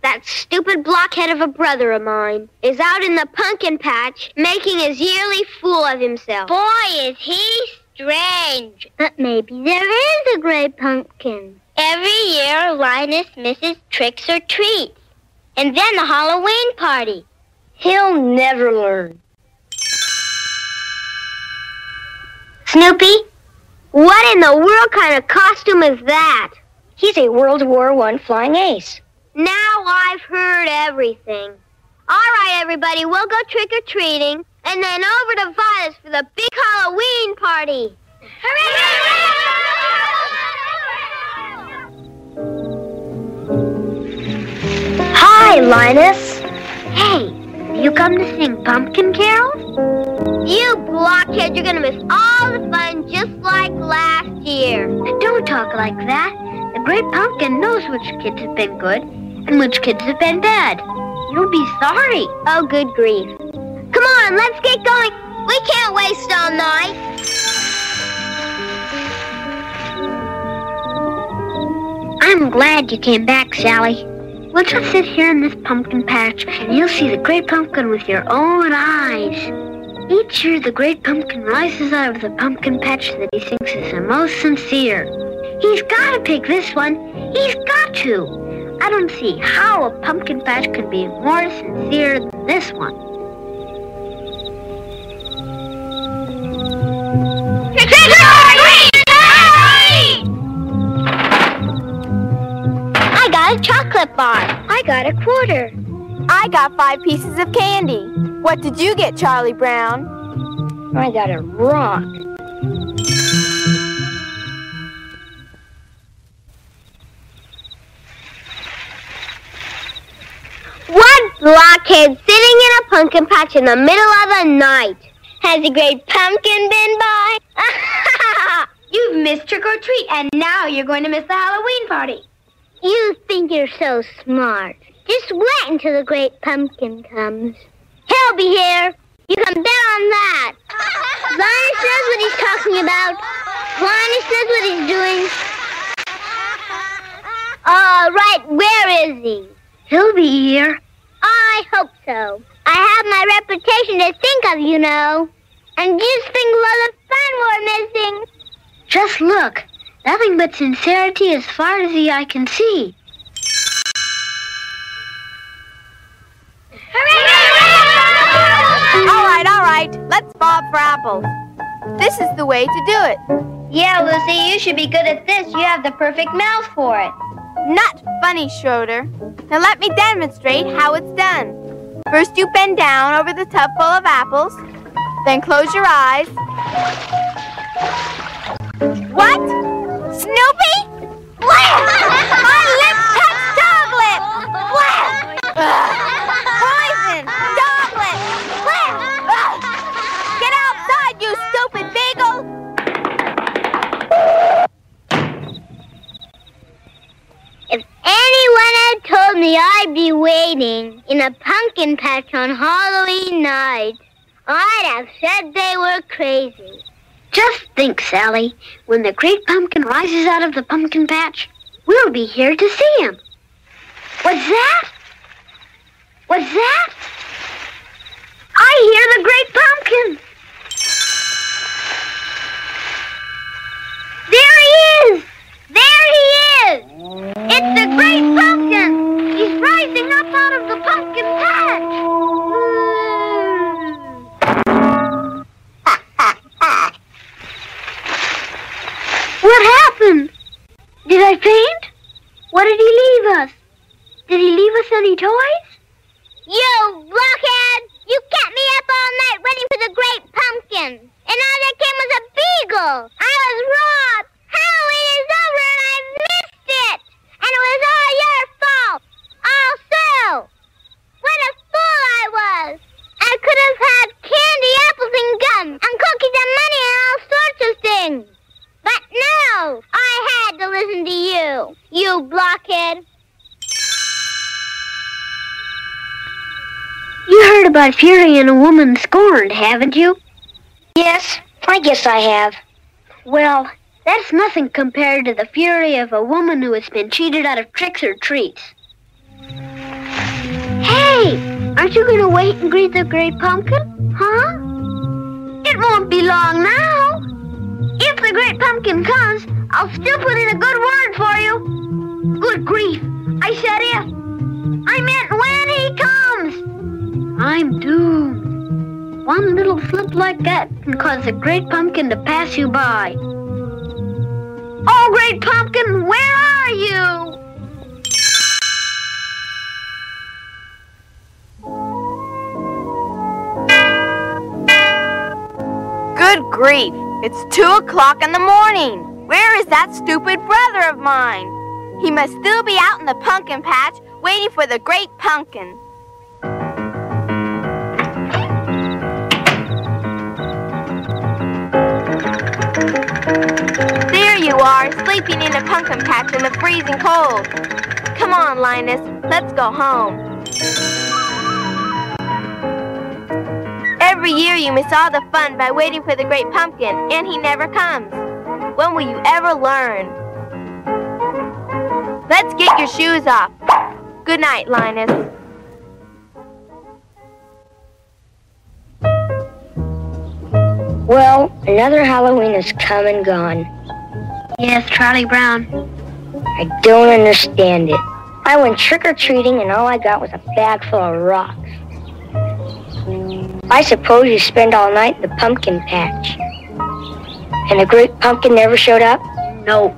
That stupid blockhead of a brother of mine is out in the pumpkin patch making his yearly fool of himself. Boy, is he strange. But maybe there is a great pumpkin. Every year, Linus misses tricks or treats. And then the Halloween party. He'll never learn. Snoopy, what in the world kind of costume is that? He's a World War One flying ace. Now I've heard everything. All right, everybody, we'll go trick or treating, and then over to Violet's for the big Halloween party. Hi, Linus. Hey, you come to sing pumpkin carols? You blockhead, you're gonna miss all the fun just like last year. Don't talk like that. The great pumpkin knows which kids have been good and which kids have been bad. You'll be sorry. Oh, good grief. Come on, let's get going. We can't waste all night. I'm glad you came back, Sally. We'll just sit here in this pumpkin patch and you'll see the great pumpkin with your own eyes. Each year, the great pumpkin rises out of the pumpkin patch that he thinks is the most sincere. He's got to pick this one. He's got to. I don't see how a pumpkin patch could be more sincere than this one. A chocolate bar. I got a quarter. I got five pieces of candy. What did you get, Charlie Brown? I got a rock. One blockhead sitting in a pumpkin patch in the middle of the night. Has the great pumpkin been by? You've missed trick or treat, and now you're going to miss the Halloween party. You think you're so smart. Just wait until the great pumpkin comes. He'll be here. You can bet on that. Linus knows what he's talking about. Linus knows what he's doing. All right, where is he? He'll be here. I hope so. I have my reputation to think of, you know. And just think of all the fun we're missing. Just look. Nothing but sincerity as far as the eye can see. All right, all right. Let's bob for apples. This is the way to do it. Yeah, Lucy, you should be good at this. You have the perfect mouth for it. Not funny, Schroeder. Now let me demonstrate how it's done. First, you bend down over the tub full of apples. Then close your eyes. What? Snoopy? Blam! My lips touch dog lip! Poison! Dog lip! Get outside, you stupid beagle! If anyone had told me I'd be waiting in a pumpkin patch on Halloween night, I'd have said they were crazy. Just think, Sally. When the great pumpkin rises out of the pumpkin patch, we'll be here to see him. What's that? What's that? I hear the great pumpkin. There he is! There he is! It's the great pumpkin! He's rising up out of the pumpkin patch! What happened? Did I faint? What did he leave us? Did he leave us any toys? You blockhead! You kept me up all night waiting for the great pumpkin! And all that came was a beagle! I was robbed! Halloween is over and I missed it! And it was all your fault! Also! About Fury and a woman scorned, haven't you? Yes, I guess I have. Well, that's nothing compared to the fury of a woman who has been cheated out of tricks or treats. Hey, aren't you going to wait and greet the great pumpkin? Huh? It won't be long now. If the great pumpkin comes, I'll still put in a good word for you. Good grief, I said if. I meant when. I'm doomed. One little slip like that can cause the great pumpkin to pass you by. Oh, great pumpkin, where are you? Good grief! It's two o'clock in the morning! Where is that stupid brother of mine? He must still be out in the pumpkin patch waiting for the great pumpkin. You are, sleeping in a pumpkin patch in the freezing cold. Come on, Linus, let's go home. Every year you miss all the fun by waiting for the great pumpkin, and he never comes. When will you ever learn? Let's get your shoes off. Good night, Linus. Well, another Halloween has come and gone. Yes, Charlie Brown. I don't understand it. I went trick-or-treating and all I got was a bag full of rocks. I suppose you spend all night in the pumpkin patch. And the great pumpkin never showed up? Nope.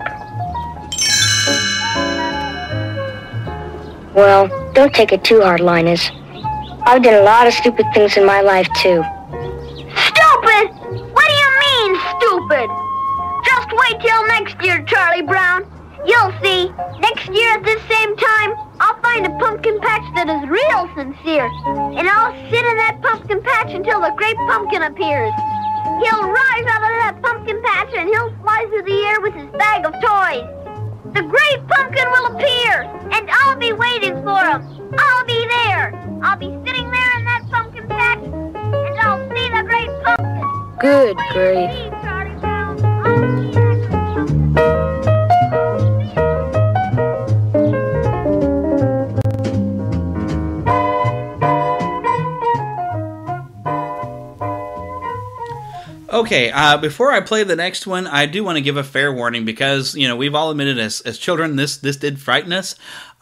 Well, Don't take it too hard, Linus. I've done a lot of stupid things in my life, too. Stupid! What do you mean, stupid? Wait till next year, Charlie Brown. You'll see. Next year at this same time, I'll find a pumpkin patch that is real sincere. And I'll sit in that pumpkin patch until the great pumpkin appears. He'll rise out of that pumpkin patch and he'll fly through the air with his bag of toys. The great pumpkin will appear, and I'll be waiting for him. I'll be there. I'll be sitting there in that pumpkin patch, and I'll see the great pumpkin. Good grief. Okay, uh, before I play the next one, I do want to give a fair warning because you know we've all admitted as as children this this did frighten us.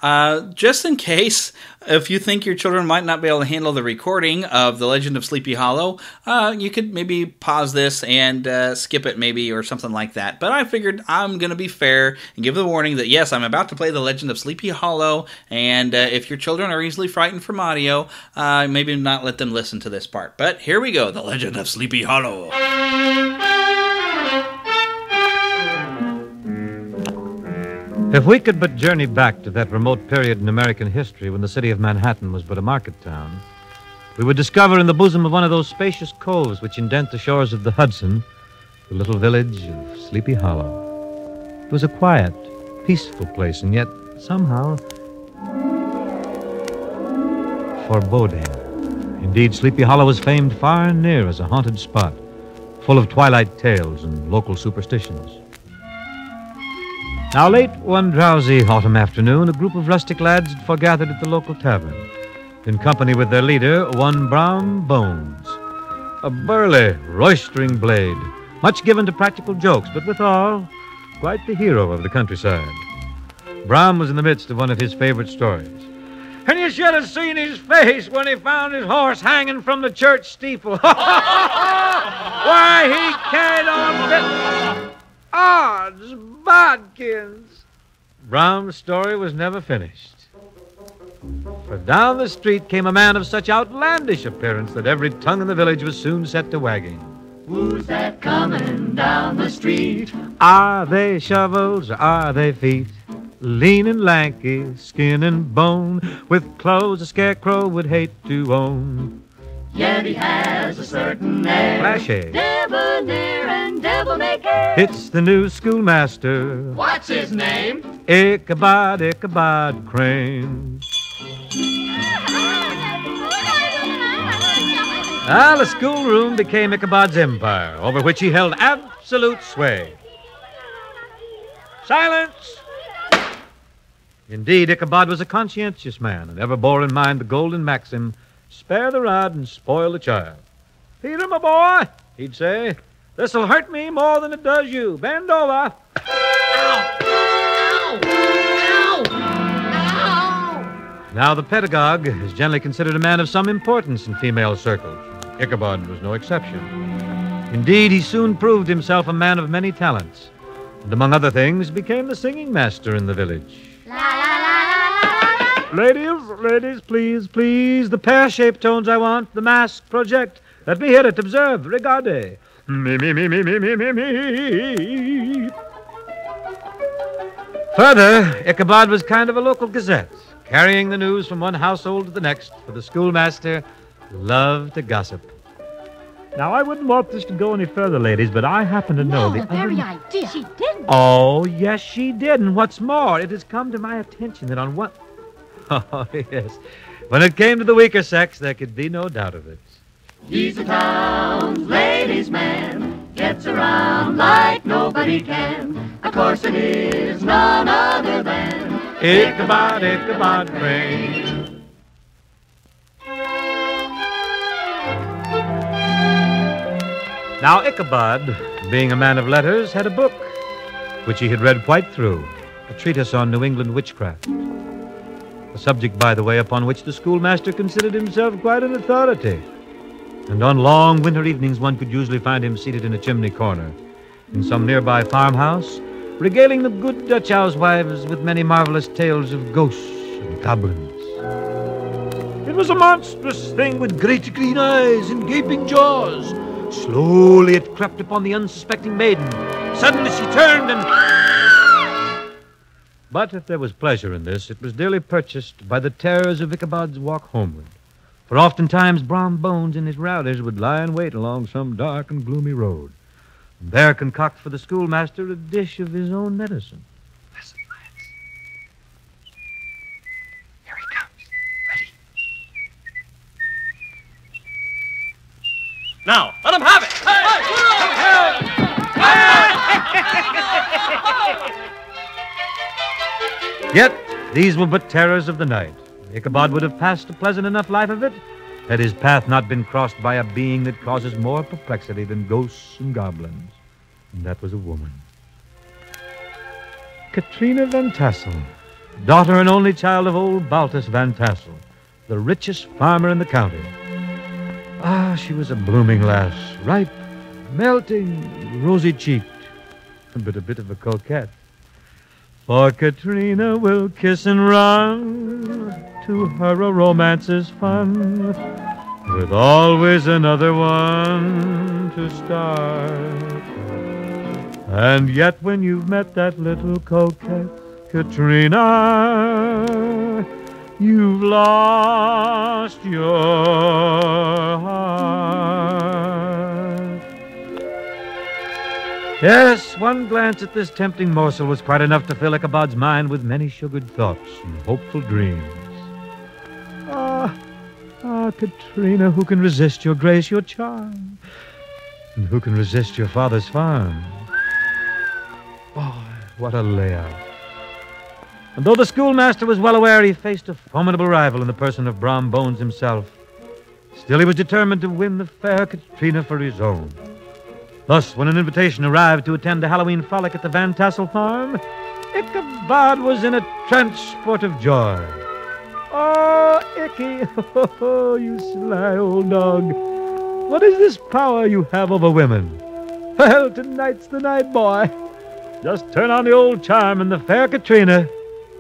Uh, just in case, if you think your children might not be able to handle the recording of The Legend of Sleepy Hollow, uh, you could maybe pause this and uh, skip it, maybe, or something like that. But I figured I'm going to be fair and give the warning that yes, I'm about to play The Legend of Sleepy Hollow, and uh, if your children are easily frightened from audio, uh, maybe not let them listen to this part. But here we go The Legend of Sleepy Hollow. If we could but journey back to that remote period in American history when the city of Manhattan was but a market town, we would discover in the bosom of one of those spacious coves which indent the shores of the Hudson the little village of Sleepy Hollow. It was a quiet, peaceful place, and yet somehow foreboding. Indeed, Sleepy Hollow was famed far and near as a haunted spot, full of twilight tales and local superstitions. Now, late one drowsy autumn afternoon, a group of rustic lads had foregathered at the local tavern, in company with their leader, one Brom Bones, a burly, roistering blade, much given to practical jokes, but withal, quite the hero of the countryside. Bram was in the midst of one of his favorite stories. And you should have seen his face when he found his horse hanging from the church steeple. Why, he carried on. Odds bodkins! Brom's story was never finished. For down the street came a man of such outlandish appearance that every tongue in the village was soon set to wagging. Who's that coming down the street? Are they shovels or are they feet? Lean and lanky, skin and bone, with clothes a scarecrow would hate to own. Yet he has a certain air. Flashy. Debonair and devil-may-care. It's the new schoolmaster, What's his name? Ichabod, Ichabod Crane. Ah, the schoolroom became Ichabod's empire, over which he held absolute sway. Silence! Indeed, Ichabod was a conscientious man and ever bore in mind the golden maxim spare the rod and spoil the child. Peter, my boy, he'd say, this'll hurt me more than it does you. Bend over. Now, the pedagogue is generally considered a man of some importance in female circles. Ichabod was no exception. Indeed, he soon proved himself a man of many talents, and among other things, became the singing master in the village. Ladies, ladies, please, please, the pear-shaped tones I want, the mask project. Let me hear it. Observe. Regarde. Me, me, me, me, me, me, me, me. Further, Ichabod was kind of a local gazette, carrying the news from one household to the next, for the schoolmaster loved to gossip. Now, I wouldn't want this to go any further, ladies, but I happen to know No, the the very other... idea. She didn't. Oh, yes, she did. And what's more, it has come to my attention that on one. Oh, yes. When it came to the weaker sex, there could be no doubt of it. He's the town's ladies' man. Gets around like nobody can. Of course, it is none other than Ichabod, Ichabod Crane. Now, Ichabod, being a man of letters, had a book which he had read quite through a treatise on New England witchcraft. A subject, by the way, upon which the schoolmaster considered himself quite an authority. And on long winter evenings, one could usually find him seated in a chimney corner in some nearby farmhouse, regaling the good Dutch housewives with many marvelous tales of ghosts and goblins. It was a monstrous thing with great green eyes and gaping jaws. Slowly it crept upon the unsuspecting maiden. Suddenly she turned and. But if there was pleasure in this, it was dearly purchased by the terrors of Ichabod's walk homeward. For oftentimes Brom Bones and his routers would lie in wait along some dark and gloomy road, and there concoct for the schoolmaster a dish of his own medicine. Here we go ready. Now, let him have it! Yet these were but terrors of the night. Ichabod would have passed a pleasant enough life of it had his path not been crossed by a being that causes more perplexity than ghosts and goblins. And that was a woman. Katrina Van Tassel, daughter and only child of old Baltus Van Tassel, the richest farmer in the county. Ah, she was a blooming lass, ripe, melting, rosy cheeked, but a bit of a coquette. For Katrina will kiss and run, to her a romance is fun, with always another one to start. And yet when you've met that little coquette, Katrina, you've lost your heart. Yes, one glance at this tempting morsel was quite enough to fill Ichabod's mind with many sugared thoughts and hopeful dreams. Ah, ah, Katrina, who can resist your grace, your charm? And who can resist your father's farm? Boy, what a layout. And though the schoolmaster was well aware he faced a formidable rival in the person of Brom Bones himself, still he was determined to win the fair Katrina for his own. Thus, when an invitation arrived to attend a Halloween frolic at the Van Tassel farm, Ichabod was in a transport of joy. Oh, Icky, oh, you sly old dog. What is this power you have over women? Well, tonight's the night, boy. Just turn on the old charm, and the fair Katrina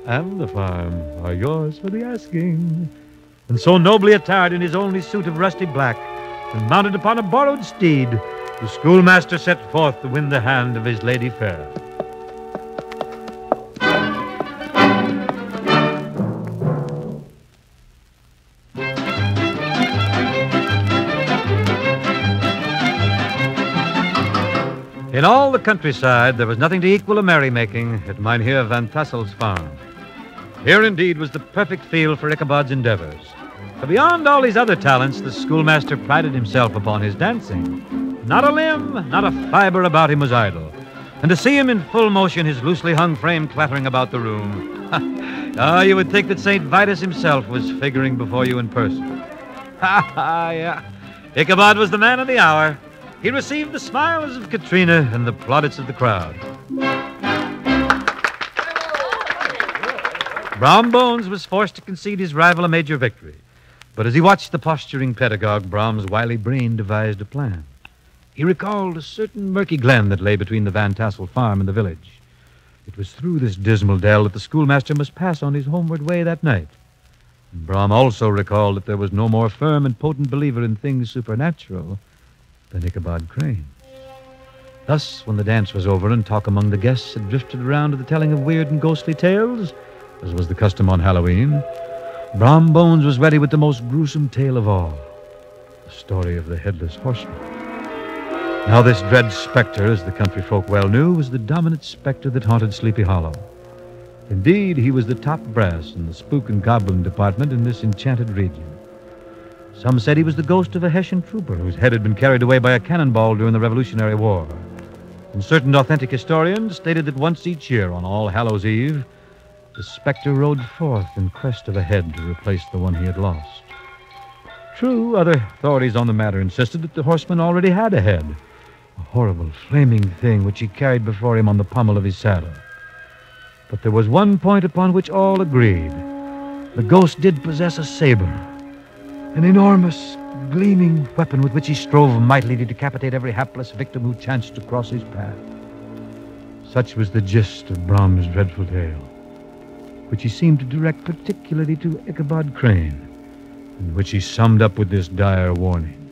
and the farm are yours for the asking. And so nobly attired in his only suit of rusty black, and mounted upon a borrowed steed, the schoolmaster set forth to win the hand of his lady fair. In all the countryside, there was nothing to equal a merrymaking at Mynheer Van Tassel's farm. Here, indeed, was the perfect field for Ichabod's endeavors. For beyond all his other talents, the schoolmaster prided himself upon his dancing. Not a limb, not a fiber about him was idle. And to see him in full motion, his loosely hung frame clattering about the room, ah, you would think that St. Vitus himself was figuring before you in person. Ha ha, yeah. Ichabod was the man of the hour. He received the smiles of Katrina and the plaudits of the crowd. Brom Bones was forced to concede his rival a major victory. But as he watched the posturing pedagogue, Brom's wily brain devised a plan. He recalled a certain murky glen that lay between the Van Tassel farm and the village. It was through this dismal dell that the schoolmaster must pass on his homeward way that night. And Brom also recalled that there was no more firm and potent believer in things supernatural than Ichabod Crane. Thus, when the dance was over and talk among the guests had drifted around to the telling of weird and ghostly tales, as was the custom on Halloween, Brom Bones was ready with the most gruesome tale of all the story of the Headless Horseman. Now, this dread specter, as the country folk well knew, was the dominant specter that haunted Sleepy Hollow. Indeed, he was the top brass in the spook and goblin department in this enchanted region. Some said he was the ghost of a Hessian trooper whose head had been carried away by a cannonball during the Revolutionary War. And certain authentic historians stated that once each year, on All Hallows Eve, the specter rode forth in quest of a head to replace the one he had lost. True, other authorities on the matter insisted that the horseman already had a head, horrible, flaming thing which he carried before him on the pommel of his saddle. But there was one point upon which all agreed. The ghost did possess a saber, an enormous, gleaming weapon with which he strove mightily to decapitate every hapless victim who chanced to cross his path. Such was the gist of Brom's dreadful tale, which he seemed to direct particularly to Ichabod Crane, and which he summed up with this dire warning.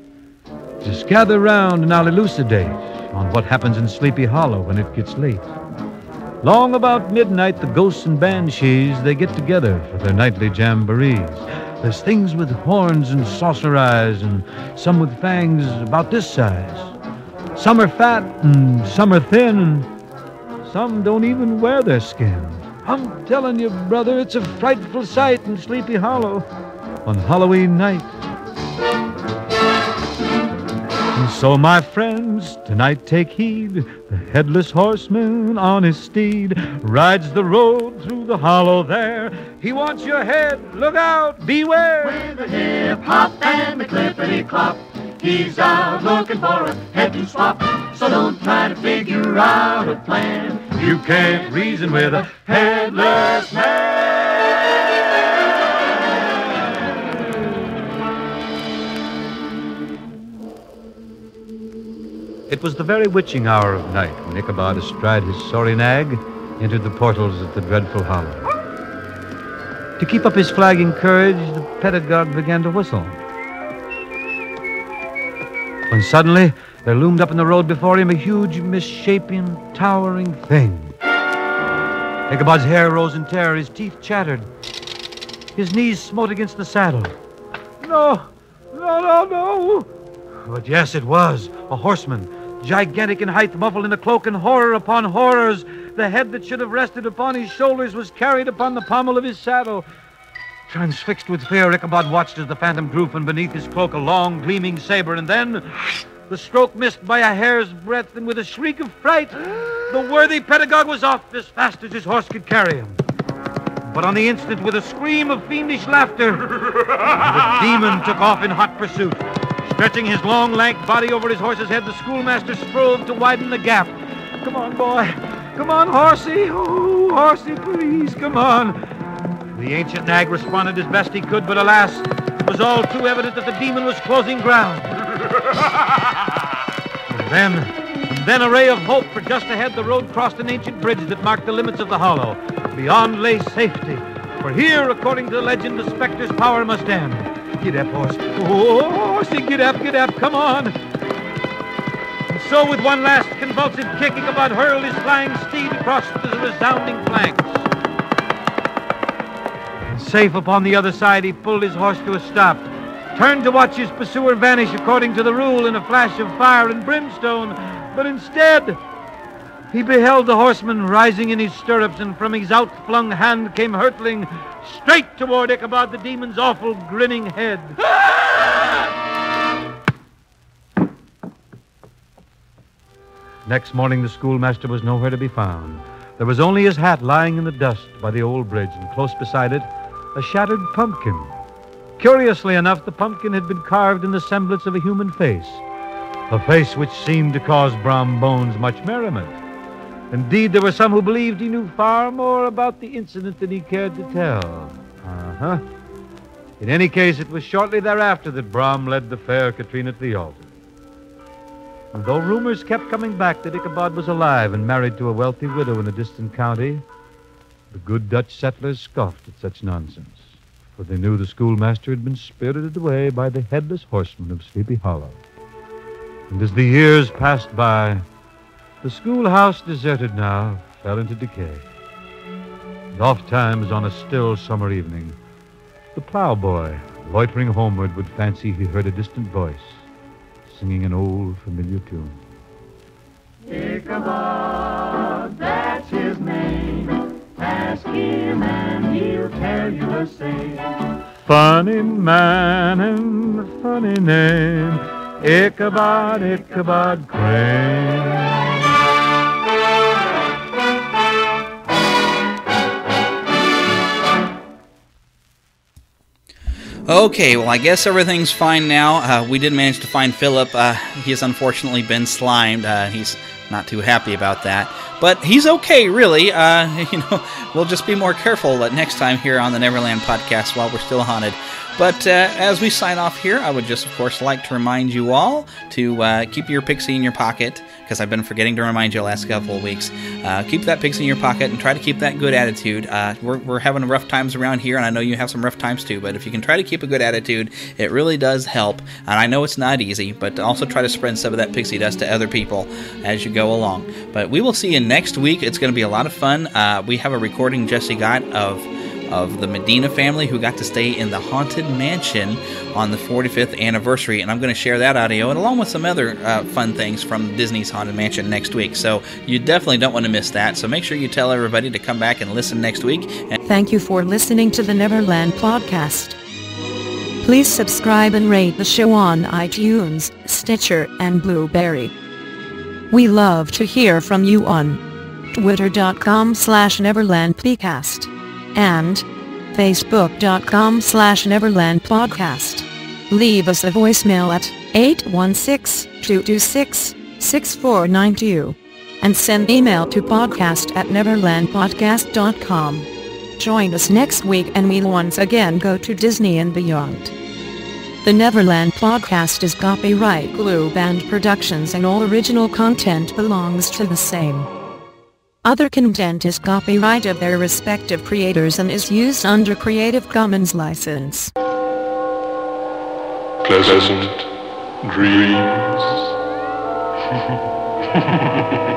Just gather round and I'll elucidate on what happens in Sleepy Hollow when it gets late. Long about midnight, the ghosts and banshees, they get together for their nightly jamborees. There's things with horns and saucer eyes, and some with fangs about this size. Some are fat, and some are thin, and some don't even wear their skin. I'm telling you, brother, it's a frightful sight in Sleepy Hollow on Halloween night. So, my friends, tonight take heed. The headless horseman on his steed rides the road through the hollow there. He wants your head. Look out, beware. With the hip hop and the clippity clop, he's out looking for a head to swap. So don't try to figure out a plan. You can't reason with a headless man. It was the very witching hour of night when Ichabod, astride his sorry nag, entered the portals of the dreadful hollow. To keep up his flagging courage, the pedagogue began to whistle. When suddenly there loomed up in the road before him a huge, misshapen, towering thing. Ichabod's hair rose in terror, his teeth chattered. His knees smote against the saddle. No, no, no, no. But yes, it was a horseman, gigantic in height, muffled in a cloak, and horror upon horrors. The head that should have rested upon his shoulders was carried upon the pommel of his saddle. Transfixed with fear, Ichabod watched as the phantom drew from beneath his cloak a long, gleaming saber, and then the stroke missed by a hair's breadth, and with a shriek of fright, the worthy pedagogue was off as fast as his horse could carry him. But on the instant, with a scream of fiendish laughter, the demon took off in hot pursuit. Stretching his long, lank body over his horse's head, the schoolmaster strove to widen the gap. Come on, boy. Come on, horsey. Oh, horsey, please, come on. The ancient nag responded as best he could, but alas, it was all too evident that the demon was closing ground. And then, and then a ray of hope, for just ahead the road crossed an ancient bridge that marked the limits of the hollow. Beyond lay safety, for here, according to the legend, the specter's power must end. Get up, horse. Oh, horsey, get up, get up, come on. And so, with one last convulsive kick, Ichabod hurled his flying steed across the resounding flanks. Safe upon the other side, he pulled his horse to a stop, turned to watch his pursuer vanish according to the rule in a flash of fire and brimstone, but instead, he beheld the horseman rising in his stirrups, and from his outflung hand came hurtling straight toward Ichabod the demon's awful grinning head. Next morning, the schoolmaster was nowhere to be found. There was only his hat lying in the dust by the old bridge, and close beside it, a shattered pumpkin. Curiously enough, the pumpkin had been carved in the semblance of a human face, a face which seemed to cause Brom Bones much merriment. Indeed, there were some who believed he knew far more about the incident than he cared to tell. Uh huh. In any case, it was shortly thereafter that Brom led the fair Katrina to the altar. And though rumors kept coming back that Ichabod was alive and married to a wealthy widow in a distant county, the good Dutch settlers scoffed at such nonsense, for they knew the schoolmaster had been spirited away by the headless horseman of Sleepy Hollow. And as the years passed by, the schoolhouse, deserted now, fell into decay. And oft times on a still summer evening, the plowboy, loitering homeward, would fancy he heard a distant voice singing an old familiar tune. Ichabod, that's his name. Ask him and he'll tell you the same. Funny man and funny name, Ichabod, Ichabod Crane. Okay, well, I guess everything's fine now. Uh, we did manage to find Phillip. Uh, he has unfortunately been slimed. Uh, he's not too happy about that, but he's okay, really. Uh, you know, we'll just be more careful next time here on the Neverland podcast while we're still haunted. But uh, as we sign off here, I would just, of course, like to remind you all to uh, keep your pixie in your pocket because I've been forgetting to remind you the last couple of weeks. Uh, keep that pixie in your pocket and try to keep that good attitude. Uh, we're, we're having rough times around here, and I know you have some rough times too, but if you can try to keep a good attitude, it really does help. And I know it's not easy, but also try to spread some of that pixie dust to other people as you go along. But we will see you next week. It's going to be a lot of fun. Uh, we have a recording Jesse got of of the Medina family who got to stay in the Haunted Mansion on the 45th anniversary. And I'm going to share that audio and along with some other uh, fun things from Disney's Haunted Mansion next week. So you definitely don't want to miss that. So make sure you tell everybody to come back and listen next week. And Thank you for listening to the Neverland Podcast. Please subscribe and rate the show on iTunes, Stitcher, and Blubrry. We love to hear from you on twitter.com slash neverlandpcast and facebook.com slash neverlandpodcast. Leave us a voicemail at 816-226-6492 and send email to podcast at neverlandpodcast.com. Join us next week and we'll once again go to Disney and beyond. The Neverland Podcast is copyright Glue Band Productions and all original content belongs to the same. Other content is copyright of their respective creators and is used under Creative Commons license. Pleasant dreams.